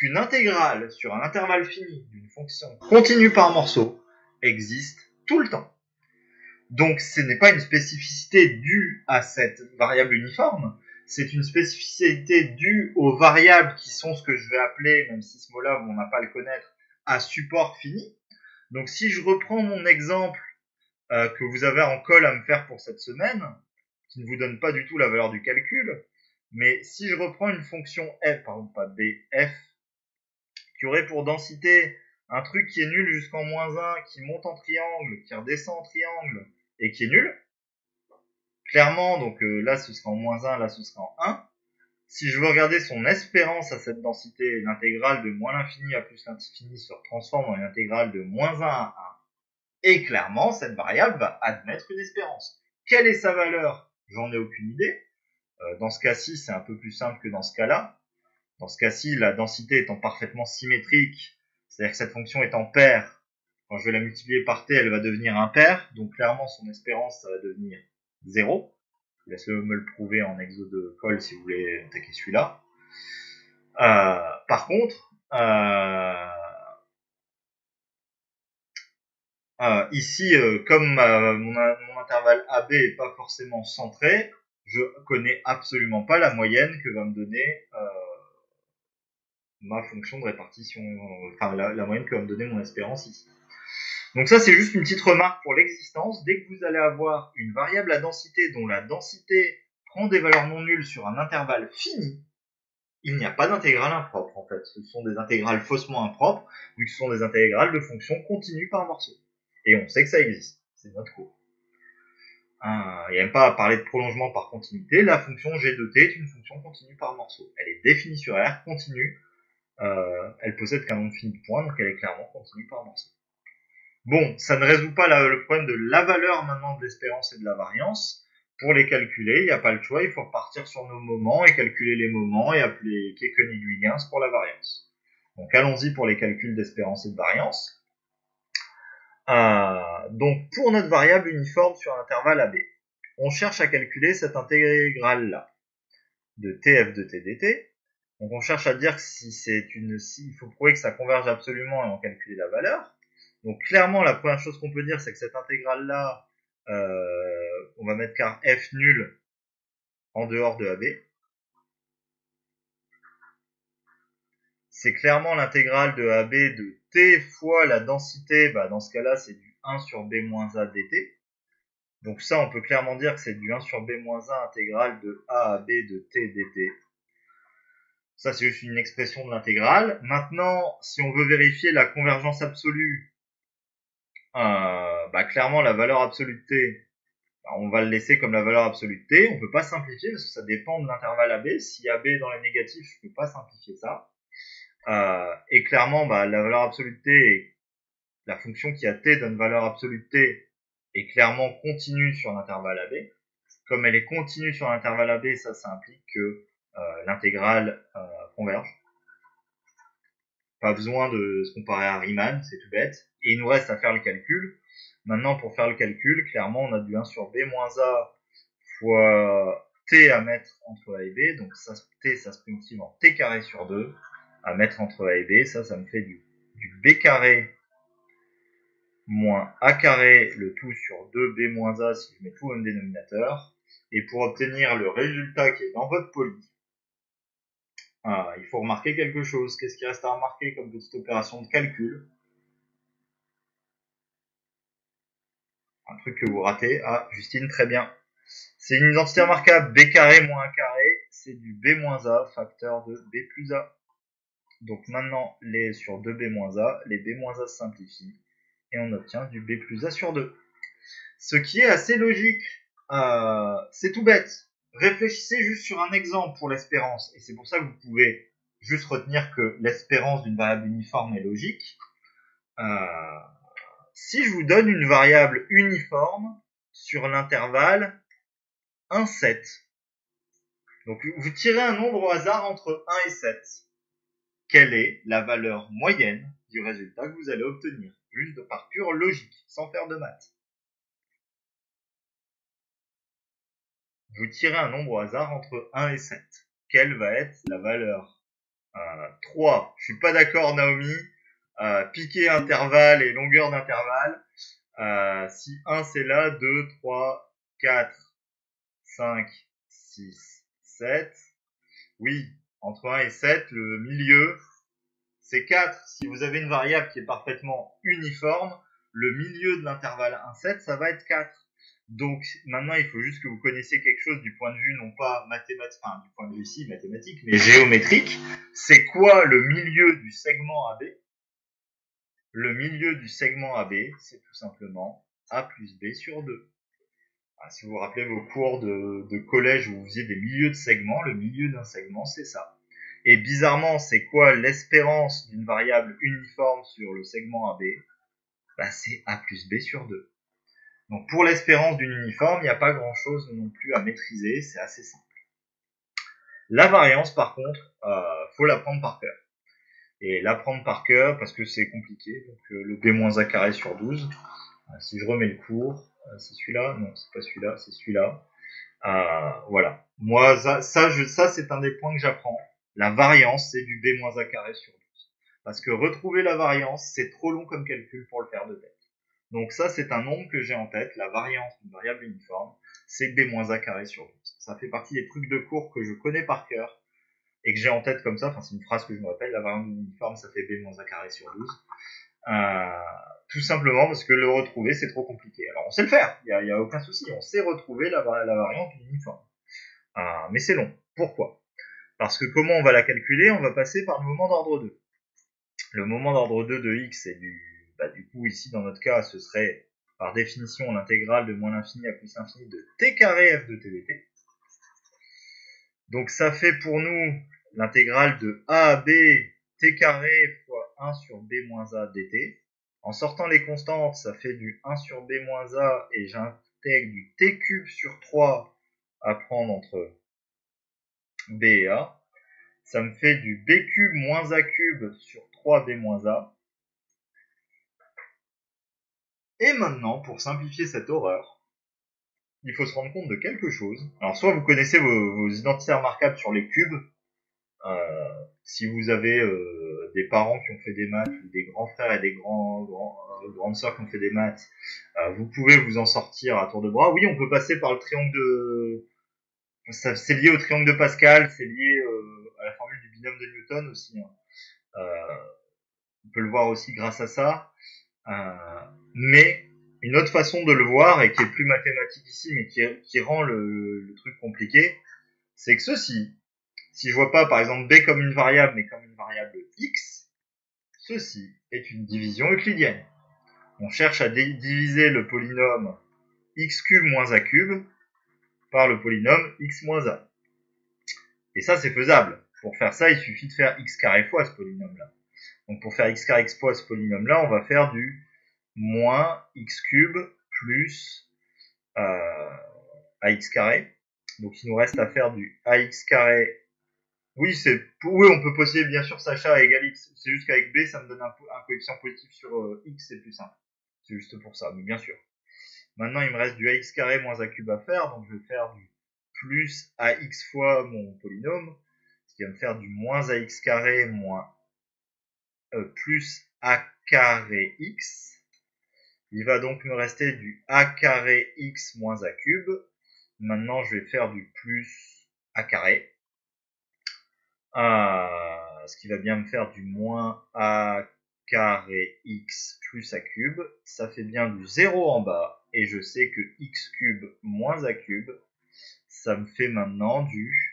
qu'une intégrale sur un intervalle fini d'une fonction continue par morceau existe tout le temps. Donc ce n'est pas une spécificité due à cette variable uniforme, c'est une spécificité due aux variables qui sont ce que je vais appeler, même si ce mot-là on n'a pas le connaître, à support fini. Donc si je reprends mon exemple euh, que vous avez en colle à me faire pour cette semaine, qui ne vous donne pas du tout la valeur du calcul, mais si je reprends une fonction f, par exemple pas b, f qui aurait pour densité un truc qui est nul jusqu'en moins 1, qui monte en triangle, qui redescend en triangle, et qui est nul. Clairement, donc euh, là ce sera en moins 1, là ce sera en 1. Si je veux regarder son espérance à cette densité, l'intégrale de moins l'infini à plus l'infini se transforme en une intégrale de moins 1 à 1. Et clairement, cette variable va admettre une espérance. Quelle est sa valeur? J'en ai aucune idée. Euh, dans ce cas-ci, c'est un peu plus simple que dans ce cas-là. Dans ce cas-ci, la densité étant parfaitement symétrique, c'est-à-dire que cette fonction en paire, quand je vais la multiplier par t, elle va devenir impaire, donc clairement son espérance, ça va devenir 0. Je laisse me le prouver en exo de col si vous voulez attaquer celui-là. Euh, par contre, euh, euh, ici, comme mon, intervalle AB est pas forcément centré, je connais absolument pas la moyenne que va me donner ma fonction de répartition, enfin la, moyenne que va me donner mon espérance ici. Donc ça, c'est juste une petite remarque pour l'existence. Dès que vous allez avoir une variable à densité dont la densité prend des valeurs non nulles sur un intervalle fini, il n'y a pas d'intégrale impropre en fait. Ce sont des intégrales faussement impropres, vu que ce sont des intégrales de fonctions continues par morceau. Et on sait que ça existe. C'est notre cours. Euh, il n'aime pas parler de prolongement par continuité. La fonction g de t est une fonction continue par morceau. Elle est définie sur R, continue. Euh, elle possède qu'un nombre fini de points, donc elle est clairement continue par morceau. Bon, ça ne résout pas le problème de la valeur maintenant de l'espérance et de la variance. Pour les calculer, il n'y a pas le choix, il faut repartir sur nos moments et calculer les moments et appeler Kekenig-Huygens pour la variance. Donc allons-y pour les calculs d'espérance et de variance. Euh, donc pour notre variable uniforme sur l'intervalle AB, on cherche à calculer cette intégrale-là de tf de t dt. Donc on cherche à dire si c'est une, il faut prouver que ça converge absolument et en calculer la valeur. Donc clairement la première chose qu'on peut dire c'est que cette intégrale-là, euh, on va mettre car f nul en dehors de AB. c'est clairement l'intégrale de AB de t fois la densité, bah dans ce cas-là c'est du 1 sur b moins a dt. Donc ça on peut clairement dire que c'est du 1 sur b moins 1 intégrale de a à b de t dt. Ça c'est juste une expression de l'intégrale. Maintenant si on veut vérifier la convergence absolue, euh, bah clairement la valeur absolue de t, bah, on va le laisser comme la valeur absolue de t. On peut pas simplifier parce que ça dépend de l'intervalle AB. Si AB est dans les négatifs, je peux pas simplifier ça. Euh, et clairement, bah, la valeur absolue de t, la fonction qui a t donne valeur absolue de t, est clairement continue sur l'intervalle AB. Comme elle est continue sur l'intervalle AB, ça, ça implique que l'intégrale euh, converge. Pas besoin de se comparer à Riemann, c'est tout bête. Et il nous reste à faire le calcul. Maintenant, pour faire le calcul, clairement, on a du 1 sur b moins a fois t à mettre entre a et b. Donc ça, t, ça se primitive en t carré sur 2 à mettre entre A et B. Ça, ça me fait du, du B carré moins A carré, le tout sur 2B moins A si je mets tout au même dénominateur. Et pour obtenir le résultat qui est dans votre poly, ah, il faut remarquer quelque chose. Qu'est-ce qui reste à remarquer comme petite opération de calcul? Un truc que vous ratez. Ah, Justine, très bien. C'est une identité remarquable. B carré moins A carré, c'est du B moins A, facteur de B plus A. Donc maintenant, les sur 2b-a, les b-a se simplifient et on obtient du b plus a sur 2. Ce qui est assez logique. Euh, c'est tout bête. Réfléchissez juste sur un exemple pour l'espérance. Et c'est pour ça que vous pouvez juste retenir que l'espérance d'une variable uniforme est logique. Euh, si je vous donne une variable uniforme sur l'intervalle 1, 7. Donc vous tirez un nombre au hasard entre 1 et 7 quelle est la valeur moyenne du résultat que vous allez obtenir, juste par pure logique, sans faire de maths. Vous tirez un nombre au hasard entre 1 et 7. Quelle va être la valeur? Euh, 3. Je suis pas d'accord Naomi. Euh, piqué intervalle et longueur d'intervalle. Euh, si 1 c'est là, 2, 3, 4, 5, 6, 7. Oui, entre 1 et 7, le milieu, c'est 4. Si vous avez une variable qui est parfaitement uniforme, le milieu de l'intervalle 1, 7, ça va être 4. Donc maintenant, il faut juste que vous connaissiez quelque chose du point de vue, non pas mathématique, enfin du point de vue ici mathématique, mais géométrique. C'est quoi le milieu du segment AB Le milieu du segment AB, c'est tout simplement A plus B sur 2. Ah, si vous vous rappelez vos cours de, de collège où vous faisiez des milieux de segments, le milieu d'un segment, c'est ça. Et bizarrement, c'est quoi l'espérance d'une variable uniforme sur le segment AB bah, C'est A plus B sur 2. Donc pour l'espérance d'une uniforme, il n'y a pas grand-chose non plus à maîtriser, c'est assez simple. La variance, par contre, euh, faut l'apprendre par cœur. Et l'apprendre par cœur, parce que c'est compliqué, donc euh, le B-A carré sur 12. Euh, si je remets le cours, euh, c'est celui-là? Non, c'est pas celui-là, c'est celui-là. voilà. Moi, ça, ça, ça c'est un des points que j'apprends. La variance, c'est du b-a carré sur 12. Parce que retrouver la variance, c'est trop long comme calcul pour le faire de tête. Donc ça, c'est un nombre que j'ai en tête, la variance d'une variable uniforme, c'est b moins a carré sur 12. Ça fait partie des trucs de cours que je connais par cœur et que j'ai en tête comme ça. Enfin, c'est une phrase que je me rappelle, la variance uniforme, ça fait b moins a carré sur 12. Euh, tout simplement parce que le retrouver, c'est trop compliqué. Alors, on sait le faire, il n'y a, aucun souci, on sait retrouver la, la variance uniforme. Euh, mais c'est long. Pourquoi? Parce que comment on va la calculer? On va passer par le moment d'ordre 2. Le moment d'ordre 2 de x est du bah, du coup, ici, dans notre cas, ce serait par définition l'intégrale de moins l'infini à plus l'infini de t carré f de t Donc ça fait pour nous l'intégrale de a à b t carré fois 1 sur b moins a dt. En sortant les constantes, ça fait du 1 sur b moins a et j'intègre du t cube sur 3 à prendre entre b et a. Ça me fait du b cube moins a cube sur 3b moins a. Et maintenant, pour simplifier cette horreur, il faut se rendre compte de quelque chose. Alors, soit vous connaissez vos, identités remarquables sur les cubes, euh, si vous avez euh, des parents qui ont fait des maths, ou des grands frères et des grands, euh, grandes sœurs qui ont fait des maths, vous pouvez vous en sortir à tour de bras. Oui, on peut passer par le triangle de... C'est lié au triangle de Pascal, c'est lié à la formule du binôme de Newton aussi. Hein. on peut le voir aussi grâce à ça. Euh, mais une autre façon de le voir, et qui est plus mathématique ici, mais qui, rend le, truc compliqué, c'est que ceci, si je vois pas par exemple b comme une variable, mais comme une variable x, ceci est une division euclidienne. On cherche à diviser le polynôme x cube moins a cube par le polynôme x moins a. Et ça, c'est faisable. Pour faire ça, il suffit de faire x carré fois ce polynôme-là. Donc pour faire x carré x fois ce polynôme-là, on va faire du moins x cube plus euh, ax carré. Donc il nous reste à faire du ax carré. Oui, c'est oui, on peut poser bien sûr Sacha égale x. C'est juste qu'avec b, ça me donne un, coefficient positif sur euh, x, c'est plus simple. C'est juste pour ça, mais bien sûr. Maintenant, il me reste du ax carré moins a cube à faire, donc je vais faire du plus ax fois mon polynôme, ce qui va me faire du moins ax carré moins plus a carré x. Il va donc me rester du a carré x moins a cube. Maintenant, je vais faire du plus a carré. Euh, ce qui va bien me faire du moins a carré x plus a cube. Ça fait bien du 0 en bas. Et je sais que x cube moins a cube, ça me fait maintenant du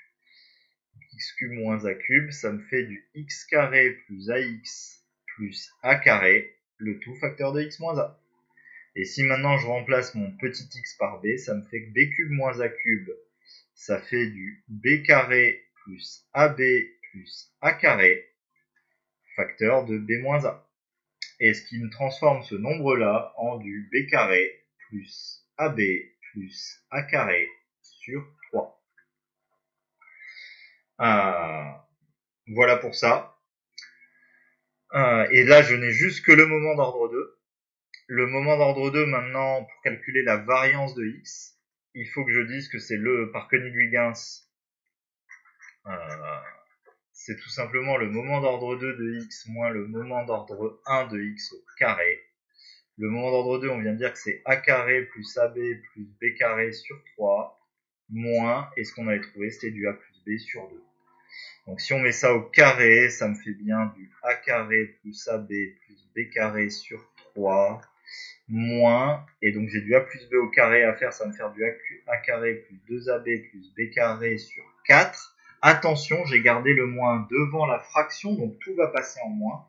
x cube moins a cube, ça me fait du x carré plus ax plus a carré, le tout facteur de x moins a. Et si maintenant je remplace mon petit x par b, ça me fait que b cube moins a cube, ça fait du b carré plus ab plus a carré, facteur de b moins a. Et ce qui me transforme ce nombre-là en du b carré plus ab plus a carré sur 3. Voilà pour ça. Euh, et là, je n'ai juste que le moment d'ordre 2. Le moment d'ordre 2, maintenant, pour calculer la variance de x, il faut que je dise que c'est le, par Koenig-Huygens, euh, c'est tout simplement le moment d'ordre 2 de x moins le moment d'ordre 1 de x au carré. Le moment d'ordre 2, on vient de dire que c'est a carré plus ab plus b carré sur 3, moins, et ce qu'on avait trouvé, c'était du a plus b sur 2. Donc si on met ça au carré, ça me fait bien du a carré plus ab plus b carré sur 3 moins, et donc j'ai du a plus b au carré à faire, ça me faire du a, carré plus 2ab plus b carré sur 4. Attention, j'ai gardé le moins devant la fraction, donc tout va passer en moins.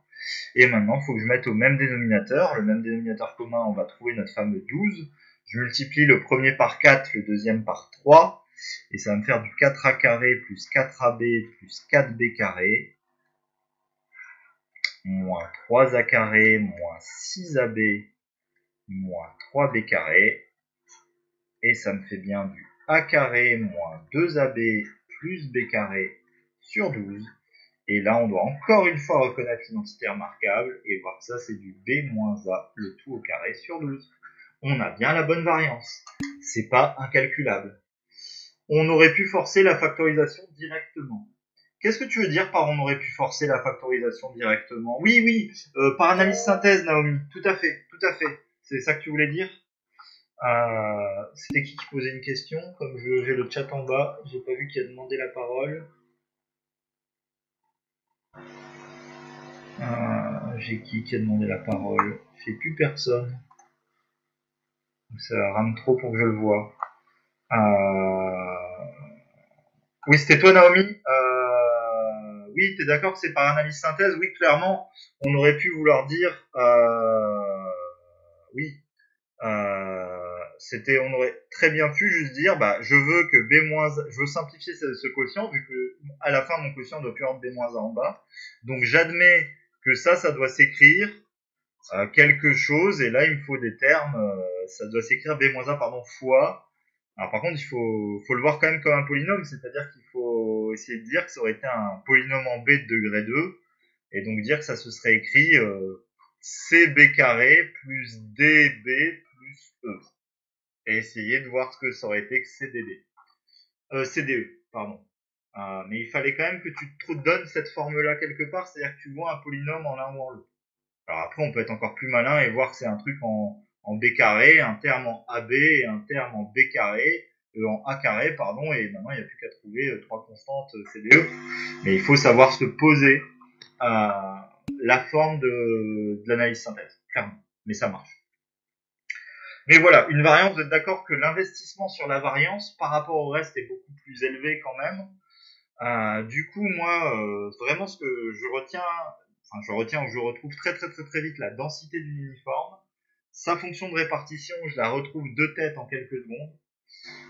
Et maintenant, il faut que je mette au même dénominateur. Le même dénominateur commun, on va trouver notre fameux 12. Je multiplie le premier par 4, le deuxième par 3. Et ça va me faire du 4a carré plus 4ab plus 4b carré moins 3a carré moins 6ab moins 3b carré. Et ça me fait bien du a carré moins 2ab plus b carré sur 12. Et là, on doit encore une fois reconnaître l'identité remarquable et voir que ça, c'est du b moins a, le tout au carré sur 12. On a bien la bonne variance. C'est pas incalculable on aurait pu forcer la factorisation directement. Qu'est-ce que tu veux dire par on aurait pu forcer la factorisation directement? Oui, oui, euh, par analyse synthèse, Naomi, tout à fait, tout à fait. C'est ça que tu voulais dire? Euh, C'était qui qui posait une question? Comme j'ai le chat en bas, j'ai pas vu qui a demandé la parole. Euh, j'ai qui qui a demandé la parole? J'ai plus personne. Ça rame trop pour que je le vois. Oui, c'était toi, Naomi. Euh... Oui, t'es d'accord que c'est par analyse synthèse? Oui, clairement, on aurait pu vouloir dire. Euh... Oui. Euh... C'était, on aurait très bien pu juste dire, bah, je veux que B-, je veux simplifier ce, quotient vu que à la fin mon quotient doit plus être B-1 en bas. Donc j'admets que ça, ça doit s'écrire quelque chose, et là il me faut des termes, ça doit s'écrire B-1 pardon, fois. Alors par contre, il faut, le voir quand même comme un polynôme, c'est-à-dire qu'il faut essayer de dire que ça aurait été un polynôme en B de degré 2, et donc dire que ça se serait écrit euh, CB carré plus DB plus E. Et essayer de voir ce que ça aurait été que CDD. Euh, CDE, pardon. Euh, mais il fallait quand même que tu te donnes cette forme-là quelque part, c'est-à-dire que tu vois un polynôme en l'un ou en l'autre. Alors après, on peut être encore plus malin et voir que c'est un truc en, en B carré, un terme en AB et un terme en B carré, euh, en A carré, pardon, et maintenant il n'y a plus qu'à trouver euh, trois constantes euh, CDE. Mais il faut savoir se poser la forme de, l'analyse synthèse, clairement. Mais ça marche. Mais voilà, une variance, vous êtes d'accord que l'investissement sur la variance par rapport au reste est beaucoup plus élevé quand même. Euh, du coup, moi, euh, vraiment ce que je retiens, enfin je retiens ou je retrouve très très très très vite la densité d'une uniforme. Sa fonction de répartition, je la retrouve de tête en quelques secondes.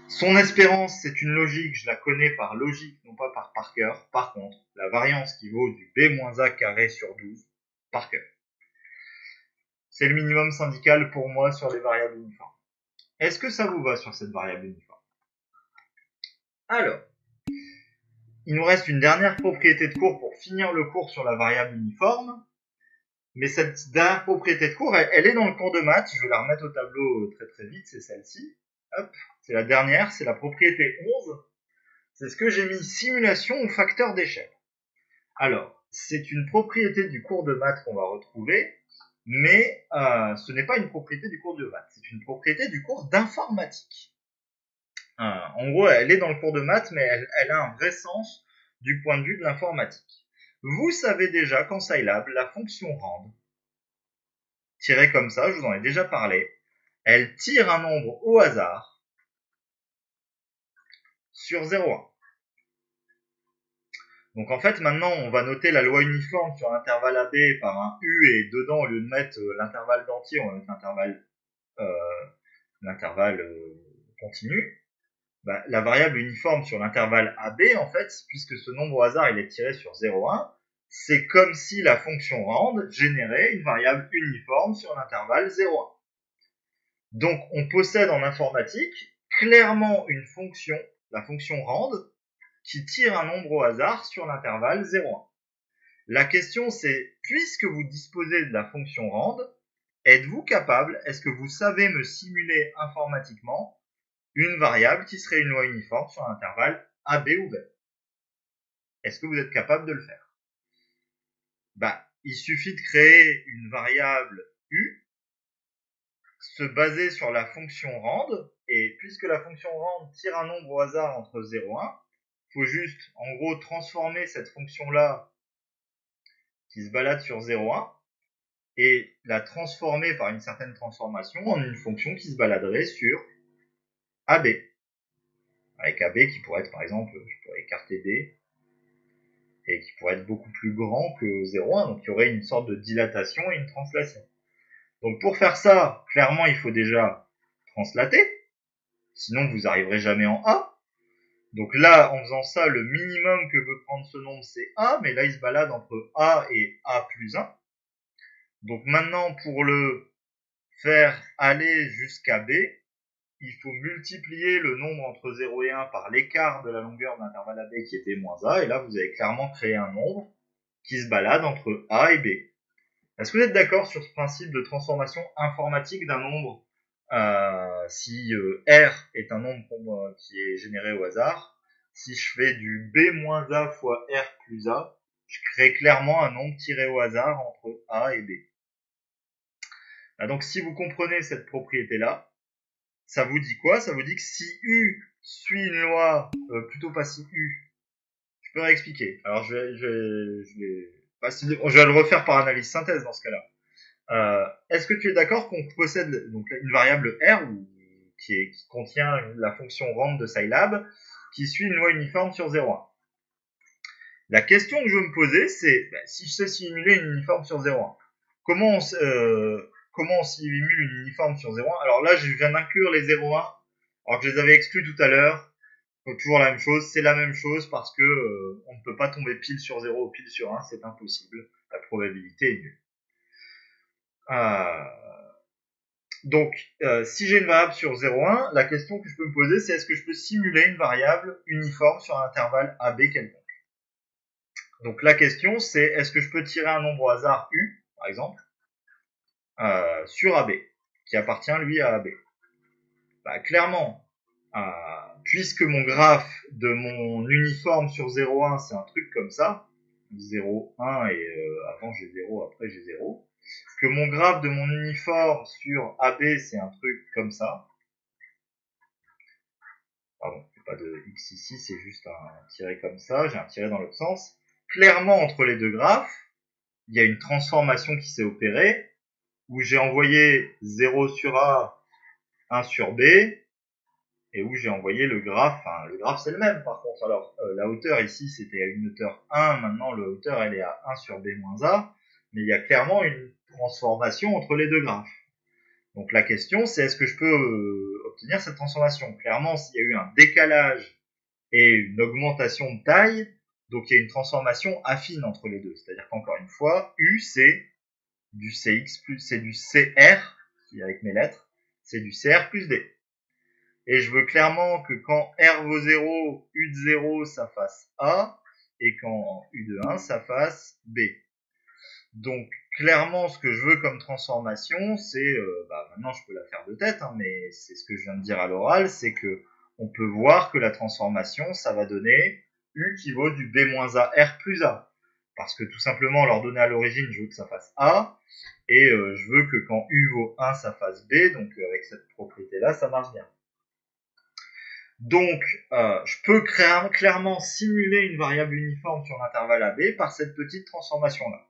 Son espérance, c'est une logique, je la connais par logique, non pas par par cœur. Par contre, la variance qui vaut du B-A carré sur 12, par cœur. C'est le minimum syndical pour moi sur les variables uniformes. Est-ce que ça vous va sur cette variable uniforme? Alors, il nous reste une dernière propriété de cours pour finir le cours sur la variable uniforme. Mais cette dernière propriété de cours, elle, est dans le cours de maths. Je vais la remettre au tableau euh, très très vite, c'est celle-ci. Hop, c'est la dernière, c'est la propriété 11. C'est ce que j'ai mis simulation ou facteur d'échelle. Alors, c'est une propriété du cours de maths qu'on va retrouver, mais euh, ce n'est pas une propriété du cours de maths, c'est une propriété du cours d'informatique. Euh, en gros, elle est dans le cours de maths, mais elle, a un vrai sens du point de vue de l'informatique. Vous savez déjà qu'en Scilab, la fonction rand, tirée comme ça, je vous en ai déjà parlé, elle tire un nombre au hasard sur 0,1. Donc en fait, maintenant, on va noter la loi uniforme sur l'intervalle AB par un U et dedans, au lieu de mettre euh, l'intervalle d'entier, on va mettre l'intervalle euh, l'intervalle continu. Bah, la variable uniforme sur l'intervalle AB, en fait, puisque ce nombre au hasard il est tiré sur 0,1, c'est comme si la fonction rand générait une variable uniforme sur l'intervalle 0,1. Donc on possède en informatique clairement une fonction, la fonction rand, qui tire un nombre au hasard sur l'intervalle 0,1. La question c'est, puisque vous disposez de la fonction rand, êtes-vous capable, est-ce que vous savez me simuler informatiquement une variable qui serait une loi uniforme sur un intervalle A, B ou B. Est-ce que vous êtes capable de le faire? Bah, Il suffit de créer une variable U, se baser sur la fonction rand, et puisque la fonction rand tire un nombre au hasard entre 0 et 1, il faut juste, en gros, transformer cette fonction-là qui se balade sur 0, 1, et la transformer par une certaine transformation en une fonction qui se baladerait sur AB. Avec AB qui pourrait être par exemple, je pourrais écarter D, et qui pourrait être beaucoup plus grand que 0,1, donc il y aurait une sorte de dilatation et une translation. Donc pour faire ça, clairement il faut déjà translater, sinon vous n'arriverez jamais en A. Donc là, en faisant ça, le minimum que veut prendre ce nombre c'est A, mais là il se balade entre A et A plus 1. Donc maintenant pour le faire aller jusqu'à B, il faut multiplier le nombre entre 0 et 1 par l'écart de la longueur de l'intervalle AB qui était moins A, et là vous avez clairement créé un nombre qui se balade entre A et B. Est-ce que vous êtes d'accord sur ce principe de transformation informatique d'un nombre euh, si euh, R est un nombre qui est généré au hasard Si je fais du B moins A fois R plus A, je crée clairement un nombre tiré au hasard entre A et B. Ah, donc si vous comprenez cette propriété-là, ça vous dit quoi? Ça vous dit que si U suit une loi, euh, plutôt pas si U, je peux réexpliquer. Alors je vais, je vais, le refaire par analyse synthèse dans ce cas-là. Euh, Est-ce que tu es d'accord qu'on possède donc une variable R qui, contient la fonction rand de Scilab qui suit une loi uniforme sur 0,1 La question que je me posais, c'est bah, si je sais simuler une uniforme sur 0,1, comment on, euh, comment on simule une uniforme sur 0,1 Alors là, je viens d'inclure les 0,1 alors que je les avais exclus tout à l'heure. Toujours la même chose, c'est la même chose parce que euh, on ne peut pas tomber pile sur 0 ou pile sur 1, c'est impossible. La probabilité est nulle. Euh, donc, euh, si j'ai une variable sur 0,1, la question que je peux me poser, c'est est-ce que je peux simuler une variable uniforme sur un intervalle AB quelconque? Donc la question, c'est est-ce que je peux tirer un nombre au hasard U, par exemple, euh, sur AB, qui appartient lui à AB bah, Clairement, puisque mon graphe de mon uniforme sur 0,1, c'est un truc comme ça, 0, 1 et avant j'ai 0, après j'ai 0, que mon graphe de mon uniforme sur AB, c'est un truc comme ça. Pardon, pas de X ici, c'est juste un tiré comme ça, j'ai un tiré dans l'autre sens. Clairement, entre les deux graphes, il y a une transformation qui s'est opérée, où j'ai envoyé 0 sur A, 1 sur B, et où j'ai envoyé le graphe, enfin le graphe c'est le même par contre, alors euh, la hauteur ici c'était à une hauteur 1, maintenant la hauteur elle est à 1 sur B moins A, mais il y a clairement une transformation entre les deux graphes. Donc la question c'est est-ce que je peux euh, obtenir cette transformation? Clairement s'il y a eu un décalage et une augmentation de taille, donc il y a une transformation affine entre les deux. C'est-à-dire qu'encore une fois, U c'est du CX plus c'est du CR, avec mes lettres, c'est du CR plus D. Et je veux clairement que quand R vaut 0, U de 0 ça fasse A, et quand U de 1 ça fasse B. Donc clairement, ce que je veux comme transformation, c'est, euh, bah, maintenant je peux la faire de tête, hein, mais c'est ce que je viens de dire à l'oral, c'est que on peut voir que la transformation, ça va donner U qui vaut du B-A R plus A. Parce que tout simplement, leur donner à l'origine, je veux que ça fasse A, et euh, je veux que quand U vaut 1, ça fasse B, donc euh, avec cette propriété-là, ça marche bien. Donc, je peux clairement simuler une variable uniforme sur l'intervalle AB par cette petite transformation-là.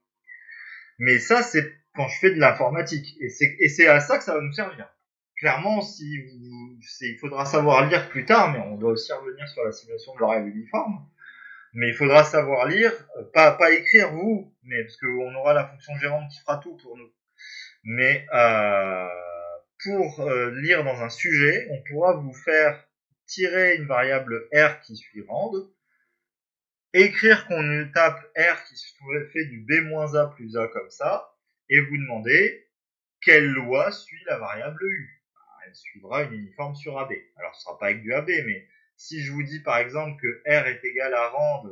Mais ça, c'est quand je fais de l'informatique. Et c'est à ça que ça va nous servir. Clairement, il faudra savoir lire plus tard, mais on doit aussi revenir sur la simulation de l'horaire uniforme. Mais il faudra savoir lire, euh, pas, écrire vous, mais parce qu'on aura la fonction gérante qui fera tout pour nous. Mais euh, pour euh, lire dans un sujet, on pourra vous faire tirer une variable R qui suit rand, écrire qu'on tape R qui fait du B-A plus A comme ça, et vous demander quelle loi suit la variable U. Elle suivra une uniforme sur AB. Alors ce sera pas avec du AB, mais si je vous dis par exemple que R est égal à rand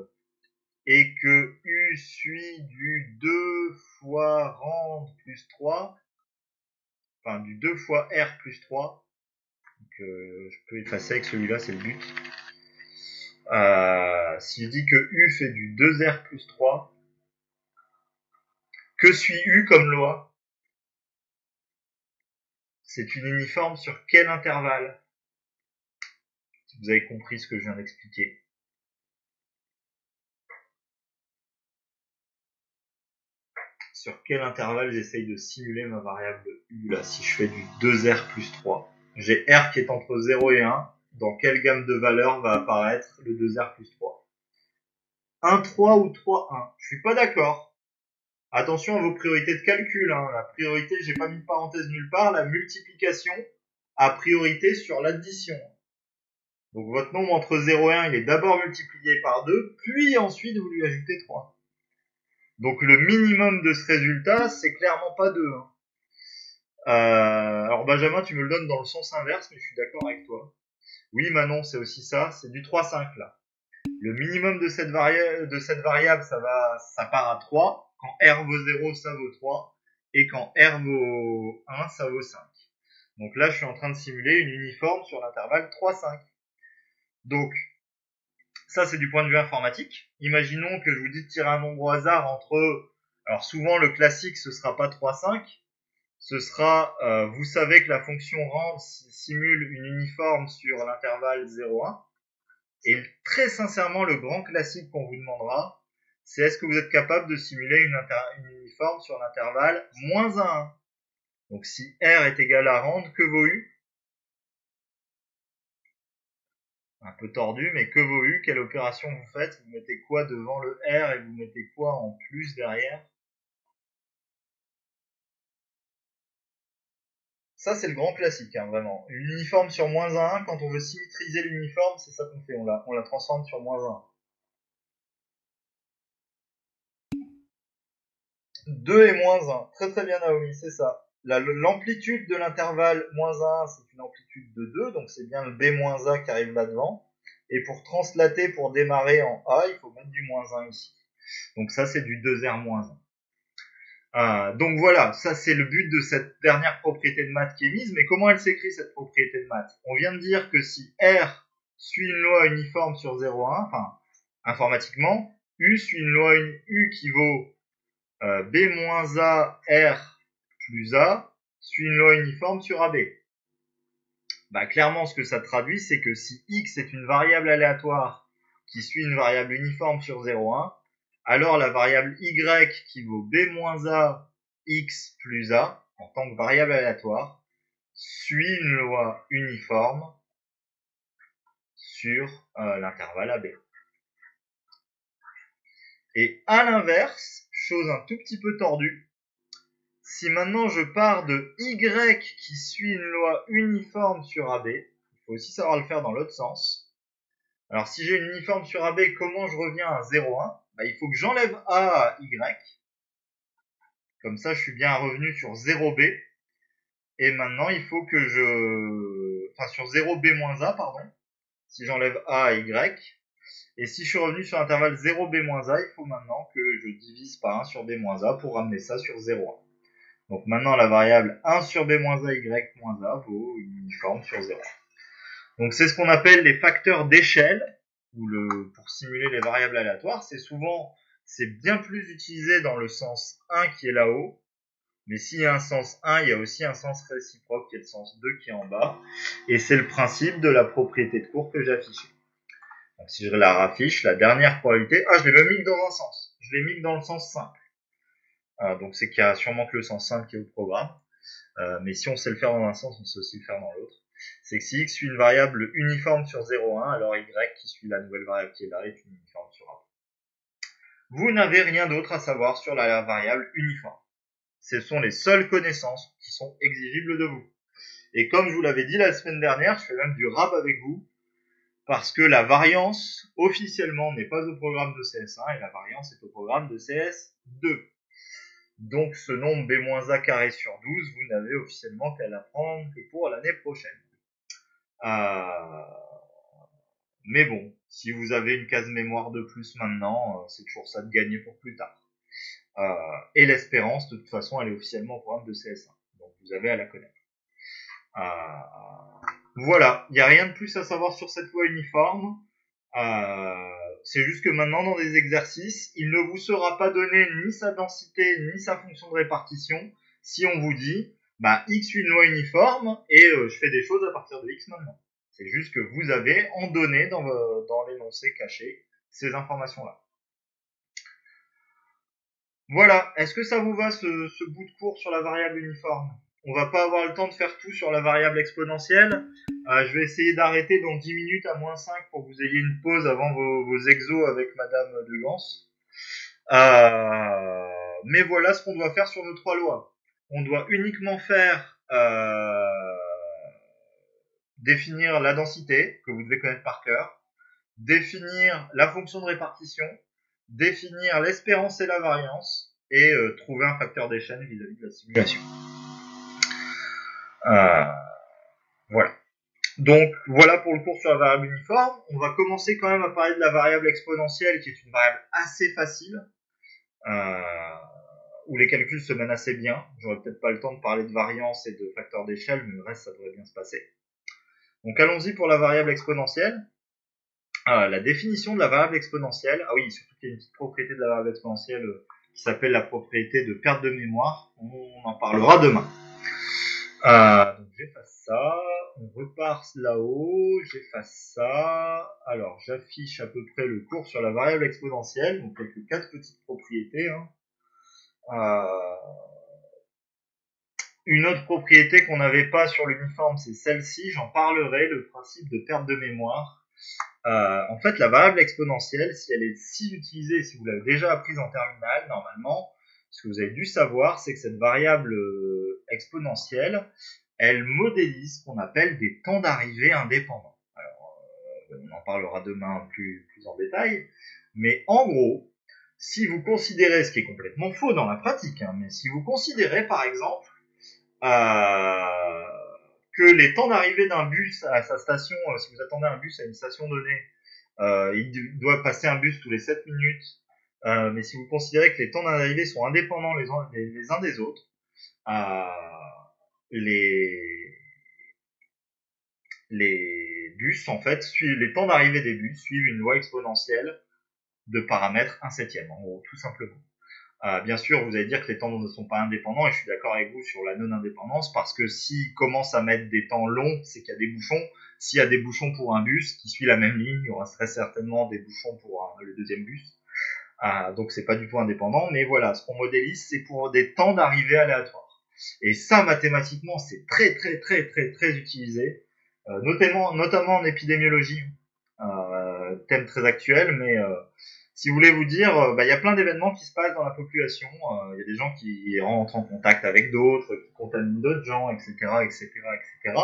et que U suit du 2 fois rand plus 3, enfin du 2 fois R plus 3, donc, euh, je peux effacer avec celui-là, c'est le but. Euh, si je dis que U fait du 2R plus 3, que suit U comme loi? C'est une uniforme sur quel intervalle? Vous avez compris ce que je viens d'expliquer. Sur quel intervalle j'essaye de simuler ma variable U là Si je fais du 2R plus 3. J'ai R qui est entre 0 et 1 dans quelle gamme de valeurs va apparaître le 2R plus 3 1, 3 ou 3, 1 Je suis pas d'accord. Attention à vos priorités de calcul. Hein. La priorité, j'ai pas mis de parenthèse nulle part. La multiplication a priorité sur l'addition. Donc votre nombre entre 0 et 1, il est d'abord multiplié par 2, puis ensuite vous lui ajoutez 3. Donc le minimum de ce résultat, c'est clairement pas 2. Hein. Euh, alors Benjamin, tu me le donnes dans le sens inverse, mais je suis d'accord avec toi. Oui, Manon, c'est aussi ça, c'est du 3,5 là. Le minimum de cette, de cette variable, ça va, ça part à 3. Quand R vaut 0, ça vaut 3. Et quand R vaut 1, ça vaut 5. Donc là, je suis en train de simuler une uniforme sur l'intervalle 3,5. Donc, ça, c'est du point de vue informatique. Imaginons que je vous dis de tirer un nombre au hasard entre... Alors souvent, le classique, ce sera pas 3,5. ce sera, euh, vous savez que la fonction rand simule une uniforme sur l'intervalle 0,1. Et très sincèrement, le grand classique qu'on vous demandera, c'est est-ce que vous êtes capable de simuler une, une uniforme sur l'intervalle moins 1. Donc si R est égal à rand, que vaut U? Un peu tordu, mais que vaut U Quelle opération vous faites? Vous mettez quoi devant le R et vous mettez quoi en plus derrière? Ça, c'est le grand classique, hein, vraiment. Une uniforme sur moins 1, quand on veut symétriser l'uniforme, c'est ça qu'on fait, on la, on la transforme sur moins 1. 2 et moins 1. Très très bien Naomi, c'est ça. L'amplitude de l'intervalle moins 1, c'est une amplitude de 2, donc c'est bien le B-A qui arrive là-devant. Et pour translater, pour démarrer en A, il faut mettre du moins 1 ici. Donc ça, c'est du 2R moins 1. Euh, donc voilà, ça c'est le but de cette dernière propriété de maths qui est mise. Mais comment elle s'écrit cette propriété de maths? On vient de dire que si R suit une loi uniforme sur 0,1, enfin informatiquement, U suit une loi U qui vaut euh, B moins A R plus A suit une loi uniforme sur AB. Bah, clairement, ce que ça traduit, c'est que si X est une variable aléatoire qui suit une variable uniforme sur 0,1, alors la variable y qui vaut b moins a x plus a en tant que variable aléatoire suit une loi uniforme sur euh, l'intervalle AB. Et à l'inverse, chose un tout petit peu tordue, si maintenant je pars de y qui suit une loi uniforme sur AB, il faut aussi savoir le faire dans l'autre sens. Alors si j'ai une uniforme sur AB, comment je reviens à 0,1 bah, il faut que j'enlève A à Y. Comme ça, je suis bien revenu sur 0B. Et maintenant, il faut que je... Enfin, sur 0B-A, pardon. Si j'enlève A à Y. Et si je suis revenu sur l'intervalle 0B-A, il faut maintenant que je divise par 1 sur B-A pour ramener ça sur 0,1. Donc maintenant, la variable 1 sur B-A, Y-A vaut une uniforme sur 0. Donc c'est ce qu'on appelle les facteurs d'échelle le, pour simuler les variables aléatoires, c'est souvent, c'est bien plus utilisé dans le sens 1 qui est là-haut, mais s'il y a un sens 1, il y a aussi un sens réciproque qui est le sens 2 qui est en bas, et c'est le principe de la propriété de cours que j'ai. Donc si je la raffiche, la dernière probabilité, ah je l'ai même mis dans un sens, je l'ai mis dans le sens simple. Ah, donc c'est qu'il y a sûrement que le sens simple qui est au programme, euh, mais si on sait le faire dans un sens, on sait aussi le faire dans l'autre c'est que si x suit une variable uniforme sur 0,1, alors y qui suit la nouvelle variable qui est là est uniforme sur 1. Vous n'avez rien d'autre à savoir sur la variable uniforme. Ce sont les seules connaissances qui sont exigibles de vous. Et comme je vous l'avais dit la semaine dernière, je fais même du rap avec vous, parce que la variance, officiellement, n'est pas au programme de CS1, et la variance est au programme de CS2. Donc ce nombre B-A carré sur 12, vous n'avez officiellement qu'à l'apprendre que pour l'année prochaine. Euh, mais bon, si vous avez une case mémoire de plus maintenant, euh, c'est toujours ça de gagner pour plus tard. Euh, et l'espérance, de toute façon, elle est officiellement au programme de CS1. Donc vous avez à la connaître. voilà, il n'y a rien de plus à savoir sur cette loi uniforme. C'est juste que maintenant, dans des exercices, il ne vous sera pas donné ni sa densité, ni sa fonction de répartition, si on vous dit, bah, X une loi uniforme et euh, je fais des choses à partir de X maintenant. C'est juste que vous avez en donné dans, l'énoncé caché ces informations-là. Voilà, est-ce que ça vous va ce, ce, bout de cours sur la variable uniforme? On va pas avoir le temps de faire tout sur la variable exponentielle. Euh, je vais essayer d'arrêter dans 10 minutes à moins 5 pour que vous ayez une pause avant vos, vos exos avec Madame de Gans. Euh, mais voilà ce qu'on doit faire sur nos trois lois on doit uniquement faire euh, définir la densité, que vous devez connaître par cœur, définir la fonction de répartition, définir l'espérance et la variance, et euh, trouver un facteur d'échelle vis-à-vis de la simulation. Euh, voilà. Donc voilà pour le cours sur la variable uniforme. On va commencer quand même à parler de la variable exponentielle, qui est une variable assez facile. Euh, où les calculs se mènent assez bien. J'aurais peut-être pas le temps de parler de variance et de facteurs d'échelle, mais le reste, ça devrait bien se passer. Donc allons-y pour la variable exponentielle. Ah, la définition de la variable exponentielle. Ah oui, surtout qu'il y a une petite propriété de la variable exponentielle euh, qui s'appelle la propriété de perte de mémoire. On en parlera demain. Euh, donc j'efface ça, on repart là-haut, j'efface ça. Alors j'affiche à peu près le cours sur la variable exponentielle, donc quelques quatre petites propriétés. Hein. Euh, une autre propriété qu'on n'avait pas sur l'uniforme, c'est celle-ci, j'en parlerai, le principe de perte de mémoire. Euh, en fait, la variable exponentielle, si elle est si utilisée, si vous l'avez déjà apprise en terminale, normalement, ce que vous avez dû savoir, c'est que cette variable euh, exponentielle, elle modélise ce qu'on appelle des temps d'arrivée indépendants. Alors, euh, on en parlera demain plus, en détail, mais en gros, si vous considérez, ce qui est complètement faux dans la pratique, hein, mais si vous considérez par exemple euh, que les temps d'arrivée d'un bus à sa station, euh, si vous attendez un bus à une station donnée, il doit passer un bus tous les 7 minutes, mais si vous considérez que les temps d'arrivée sont indépendants les, uns des autres, les, bus, en fait, suivent, les temps d'arrivée des bus suivent une loi exponentielle de paramètres 1 septième, en gros, tout simplement. Euh, bien sûr, vous allez dire que les temps ne sont pas indépendants, et je suis d'accord avec vous sur la non-indépendance, parce que s'ils commencent à mettre des temps longs, c'est qu'il y a des bouchons. S'il y a des bouchons pour un bus qui suit la même ligne, il y aura très certainement des bouchons pour le deuxième bus. Euh, donc c'est pas du tout indépendant, mais voilà, ce qu'on modélise, c'est pour des temps d'arrivée aléatoires. Et ça, mathématiquement, c'est très très très très très utilisé, euh, notamment, notamment en épidémiologie, euh, thème très actuel, mais euh, si vous voulez vous dire, euh, bah, il y a plein d'événements qui se passent dans la population. Euh, il y a des gens qui rentrent en contact avec d'autres, qui contaminent d'autres gens, etc., etc., etc.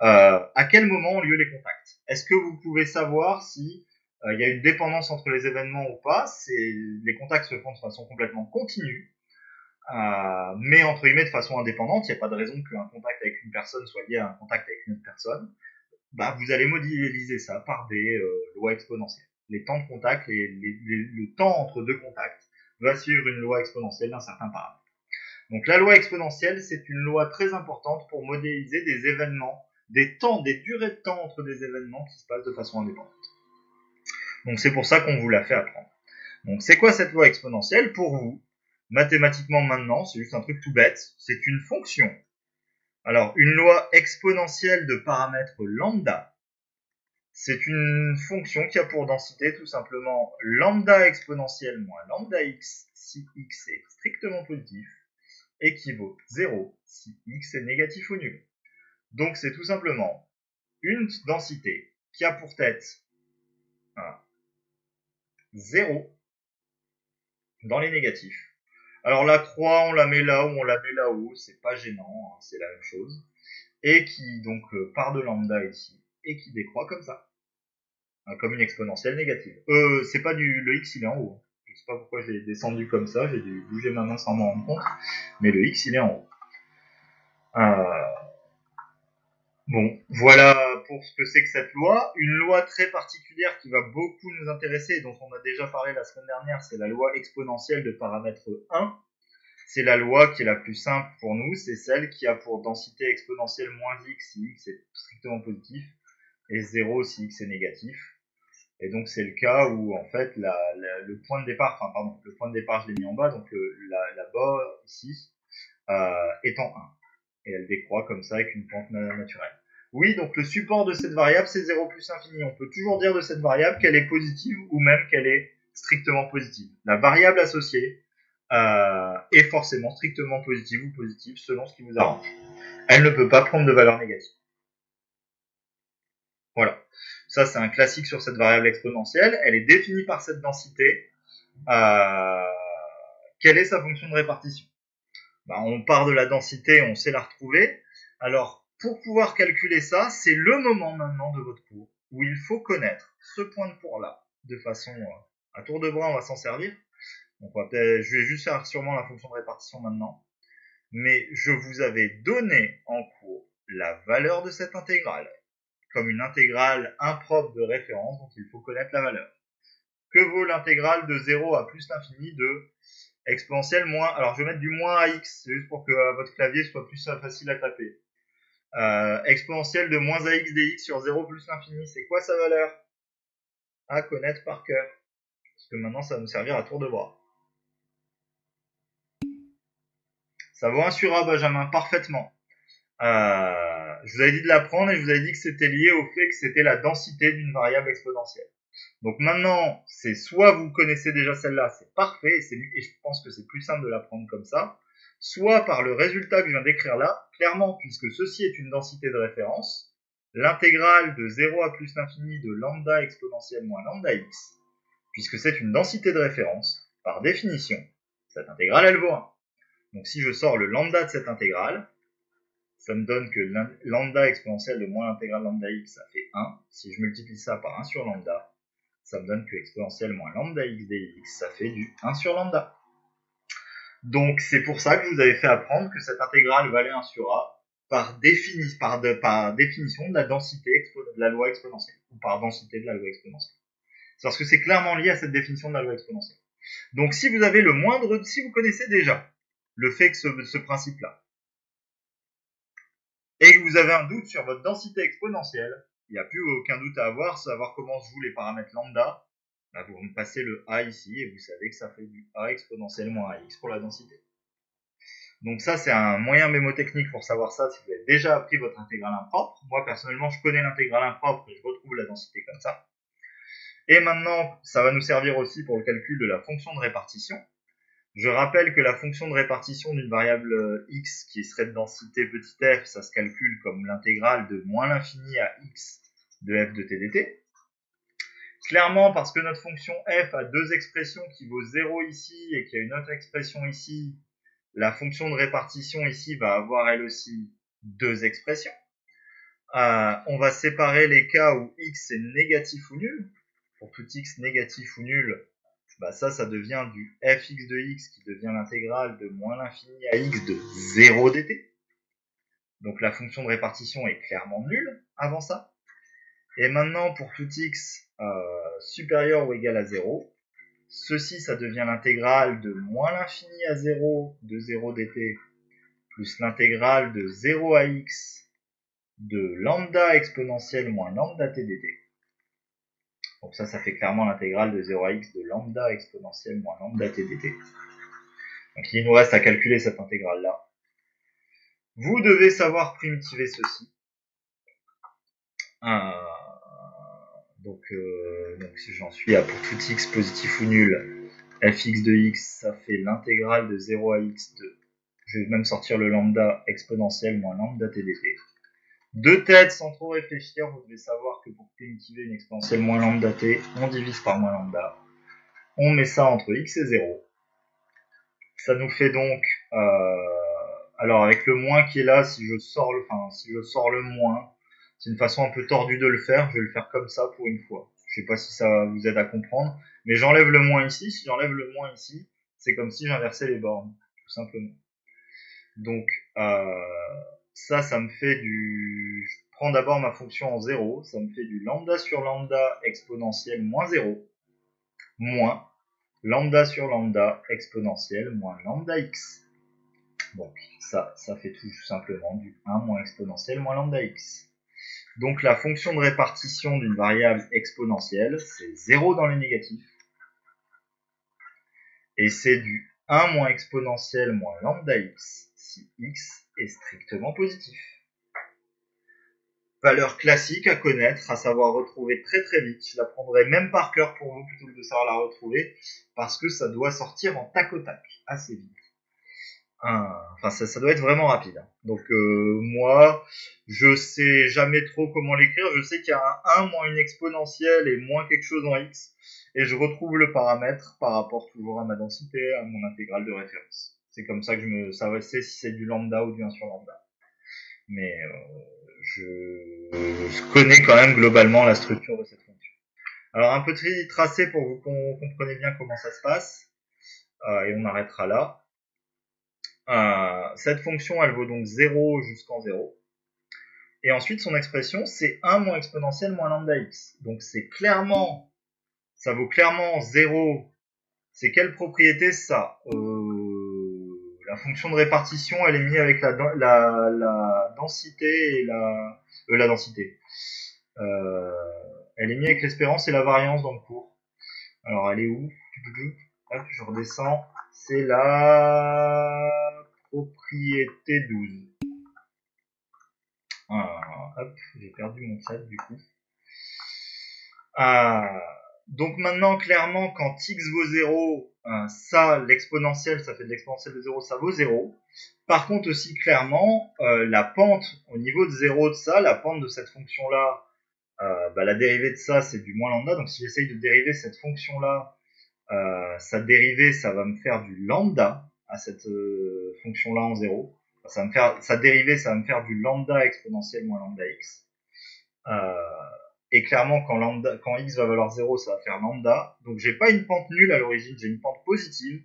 À quel moment ont lieu les contacts? Est-ce que vous pouvez savoir si euh, il y a une dépendance entre les événements ou pas? C'est les contacts se font de façon complètement continue, euh, mais entre guillemets de façon indépendante. Il n'y a pas de raison qu'un contact avec une personne soit lié à un contact avec une autre personne. Bah, vous allez modéliser ça par des lois exponentielles les temps de contact, le temps entre deux contacts va suivre une loi exponentielle d'un certain paramètre. Donc la loi exponentielle, c'est une loi très importante pour modéliser des événements, des temps, des durées de temps entre des événements qui se passent de façon indépendante. Donc c'est pour ça qu'on vous l'a fait apprendre. Donc c'est quoi cette loi exponentielle? Pour vous Mathématiquement maintenant, c'est juste un truc tout bête, c'est une fonction. Alors une loi exponentielle de paramètres lambda c'est une fonction qui a pour densité tout simplement lambda exponentielle moins lambda x si x est strictement positif équivaut 0 si x est négatif ou nul. Donc c'est tout simplement une densité qui a pour tête 0 dans les négatifs. Alors la 3, on la met là ou on la met là-haut, c'est pas gênant, hein, c'est la même chose. Et qui donc euh, part de lambda ici et qui décroît comme ça. Hein, comme une exponentielle négative. Euh, c'est pas du, le x il est en haut. Je sais pas pourquoi j'ai descendu comme ça, j'ai dû bouger ma main sans m'en rendre compte, mais le x il est en haut. Euh... Bon, voilà pour ce que c'est que cette loi. Une loi très particulière qui va beaucoup nous intéresser, dont on a déjà parlé la semaine dernière, c'est la loi exponentielle de paramètre 1. C'est la loi qui est la plus simple pour nous, c'est celle qui a pour densité exponentielle moins x si x est strictement positif et 0 si x est négatif. Et donc c'est le cas où en fait le point de départ, enfin pardon, le point de départ je l'ai mis en bas, donc la, la bas ici euh, est en 1. Et elle décroît comme ça avec une pente naturelle. Oui, donc le support de cette variable c'est 0 plus infini. On peut toujours dire de cette variable qu'elle est positive ou même qu'elle est strictement positive. La variable associée euh, est forcément strictement positive ou positive selon ce qui vous arrange. Elle ne peut pas prendre de valeur négative. Voilà. Ça, c'est un classique sur cette variable exponentielle. Elle est définie par cette densité. Euh, quelle est sa fonction de répartition? Ben, On part de la densité, on sait la retrouver. Alors, pour pouvoir calculer ça, c'est le moment maintenant de votre cours où il faut connaître ce point de cours-là de façon euh, à tour de bras, on va s'en servir. Je vais juste faire sûrement la fonction de répartition maintenant. Mais je vous avais donné en cours la valeur de cette intégrale comme une intégrale impropre de référence dont il faut connaître la valeur. Que vaut l'intégrale de 0 à plus l'infini de exponentielle moins... Alors je vais mettre du moins à x, juste pour que euh, votre clavier soit plus facile à taper. Euh, exponentielle de moins ax dx sur 0 plus l'infini, c'est quoi sa valeur? À connaître par cœur. Parce que maintenant ça va nous servir à tour de bras. Ça vaut 1 sur A, Benjamin, parfaitement. Euh, je vous avais dit de l'apprendre et je vous avais dit que c'était lié au fait que c'était la densité d'une variable exponentielle. Donc maintenant, c'est soit vous connaissez déjà celle-là, c'est parfait, et je pense que c'est plus simple de l'apprendre comme ça, soit par le résultat que je viens d'écrire là, clairement, puisque ceci est une densité de référence, l'intégrale de 0 à plus l'infini de lambda exponentielle moins lambda x, puisque c'est une densité de référence, par définition, cette intégrale elle vaut 1. Donc si je sors le lambda de cette intégrale, ça me donne que lambda exponentielle de moins l'intégrale lambda x, ça fait 1. Si je multiplie ça par 1 sur lambda, ça me donne que exponentielle moins lambda x dx, ça fait du 1 sur lambda. Donc c'est pour ça que je vous avais fait apprendre que cette intégrale valait 1 sur a par, définition de la densité de la loi exponentielle, ou par densité de la loi exponentielle. C'est parce que c'est clairement lié à cette définition de la loi exponentielle. Donc si vous avez le moindre, si vous connaissez déjà le fait que ce, ce principe-là, et que vous avez un doute sur votre densité exponentielle, il n'y a plus aucun doute à avoir, savoir comment se jouent les paramètres lambda, vous me passez le a ici et vous savez que ça fait du a exponentiel moins ax pour la densité. Donc ça, c'est un moyen mémotechnique pour savoir ça si vous avez déjà appris votre intégrale impropre. Moi, personnellement, je connais l'intégrale impropre et je retrouve la densité comme ça. Et maintenant, ça va nous servir aussi pour le calcul de la fonction de répartition. Je rappelle que la fonction de répartition d'une variable x qui serait de densité petit f, ça se calcule comme l'intégrale de moins l'infini à x de f de tdt. Clairement, parce que notre fonction f a deux expressions qui vaut 0 ici et qu'il y a une autre expression ici, la fonction de répartition ici va avoir elle aussi deux expressions. Euh, on va séparer les cas où x est négatif ou nul. Pour tout x négatif ou nul, bah ça, ça devient du fx de x qui devient l'intégrale de moins l'infini à x de 0 dt. Donc la fonction de répartition est clairement nulle avant ça. Et maintenant, pour tout x supérieur ou égal à 0, ceci, ça devient l'intégrale de moins l'infini à 0 de 0 dt plus l'intégrale de 0 à x de lambda exponentielle moins lambda t dt. Donc ça, ça fait clairement l'intégrale de 0 à x de lambda exponentielle moins lambda t dt. Donc il nous reste à calculer cette intégrale-là. Vous devez savoir primitiver ceci. Euh, donc, euh, donc si j'en suis à pour tout x positif ou nul, fx de x, ça fait l'intégrale de 0 à x de, je vais même sortir le lambda exponentielle moins lambda t dt. Deux têtes sans trop réfléchir, vous devez savoir que pour primitiver une exponentielle moins lambda t, on divise par moins lambda. On met ça entre x et 0. Ça nous fait donc, euh, alors avec le moins qui est là, si je sors le, enfin, si je sors le moins, c'est une façon un peu tordue de le faire, je vais le faire comme ça pour une fois. Je sais pas si ça vous aide à comprendre, mais j'enlève le moins ici, si j'enlève le moins ici, c'est comme si j'inversais les bornes, tout simplement. Donc, euh, ça, ça me fait du... Je prends d'abord ma fonction en 0, ça me fait du lambda sur lambda exponentielle moins 0, moins lambda sur lambda exponentielle moins lambda x. Donc ça, ça fait tout simplement du 1 moins exponentielle moins lambda x. Donc la fonction de répartition d'une variable exponentielle, c'est 0 dans les négatifs. Et c'est du 1 moins exponentielle moins lambda x si x est strictement positif. Valeur classique à connaître, à savoir retrouver très très vite. Je la prendrai même par cœur pour vous plutôt que de savoir la retrouver, parce que ça doit sortir en tac au tac, assez vite. Enfin, ça, doit être vraiment rapide. Donc euh, moi, je sais jamais trop comment l'écrire. Je sais qu'il y a un 1 moins une exponentielle et moins quelque chose en x. Et je retrouve le paramètre par rapport toujours à ma densité, à mon intégrale de référence. C'est comme ça que je me savais si c'est du lambda ou du 1 sur lambda. Mais euh, je, connais quand même globalement la structure de cette fonction. Alors un petit tracé pour vous qu'on compreniez bien comment ça se passe. Euh, et on arrêtera là. Euh, cette fonction, elle vaut donc 0 jusqu'en 0. Et ensuite, son expression, c'est 1 moins exponentielle moins lambda x. Donc c'est clairement, ça vaut clairement 0. C'est quelle propriété ça? La fonction de répartition, elle est mise avec la, la, la densité et la, euh, densité. Euh, elle est mise avec l'espérance et la variance dans le cours. Alors, elle est où? Hop, je redescends. C'est la propriété 12. Ah, j'ai perdu mon chat du coup. Ah, donc maintenant, clairement, quand x vaut 0, euh, ça, l'exponentiel, ça fait de l'exponentielle de 0, ça vaut 0. Par contre aussi, clairement, euh, la pente au niveau de 0 de ça, la pente de cette fonction-là, euh, bah, la dérivée de ça, c'est du moins lambda. Donc si j'essaye de dériver cette fonction-là, sa dérivée, ça va me faire du lambda à cette fonction-là en 0. Ça me faire, sa dérivée, ça va me faire du lambda exponentiel moins lambda x. Et clairement, quand, lambda, quand x va valoir 0, ça va faire lambda. Donc j'ai pas une pente nulle à l'origine, j'ai une pente positive.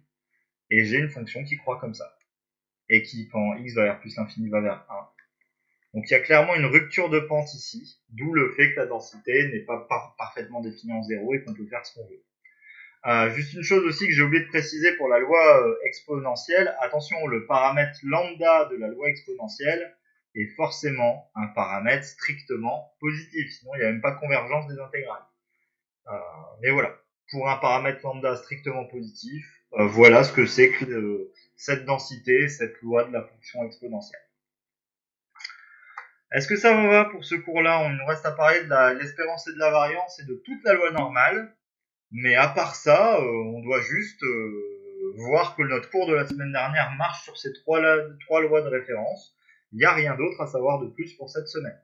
Et j'ai une fonction qui croît comme ça. Et qui, quand x va vers plus l'infini, va vers 1. Donc il y a clairement une rupture de pente ici, d'où le fait que la densité n'est pas parfaitement définie en 0 et qu'on peut faire ce qu'on veut. Euh, juste une chose aussi que j'ai oublié de préciser pour la loi euh, exponentielle, attention, le paramètre lambda de la loi exponentielle, est forcément un paramètre strictement positif, sinon il n'y a même pas convergence des intégrales. Euh, mais voilà, pour un paramètre lambda strictement positif, euh, voilà ce que c'est que cette densité, cette loi de la fonction exponentielle. Est-ce que ça va pour ce cours-là? On nous reste à parler de l'espérance et de la variance et de toute la loi normale. Mais à part ça, euh, on doit juste voir que notre cours de la semaine dernière marche sur ces trois, trois lois de référence. Il n'y a rien d'autre à savoir de plus pour cette semaine.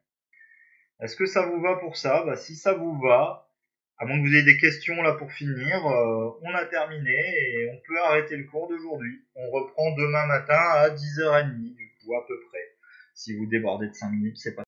Est-ce que ça vous va pour ça? Bah, Si ça vous va, à moins que vous ayez des questions là pour finir, euh, on a terminé et on peut arrêter le cours d'aujourd'hui. On reprend demain matin à 10h30 du coup à peu près. Si vous débordez de 5 minutes, c'est pas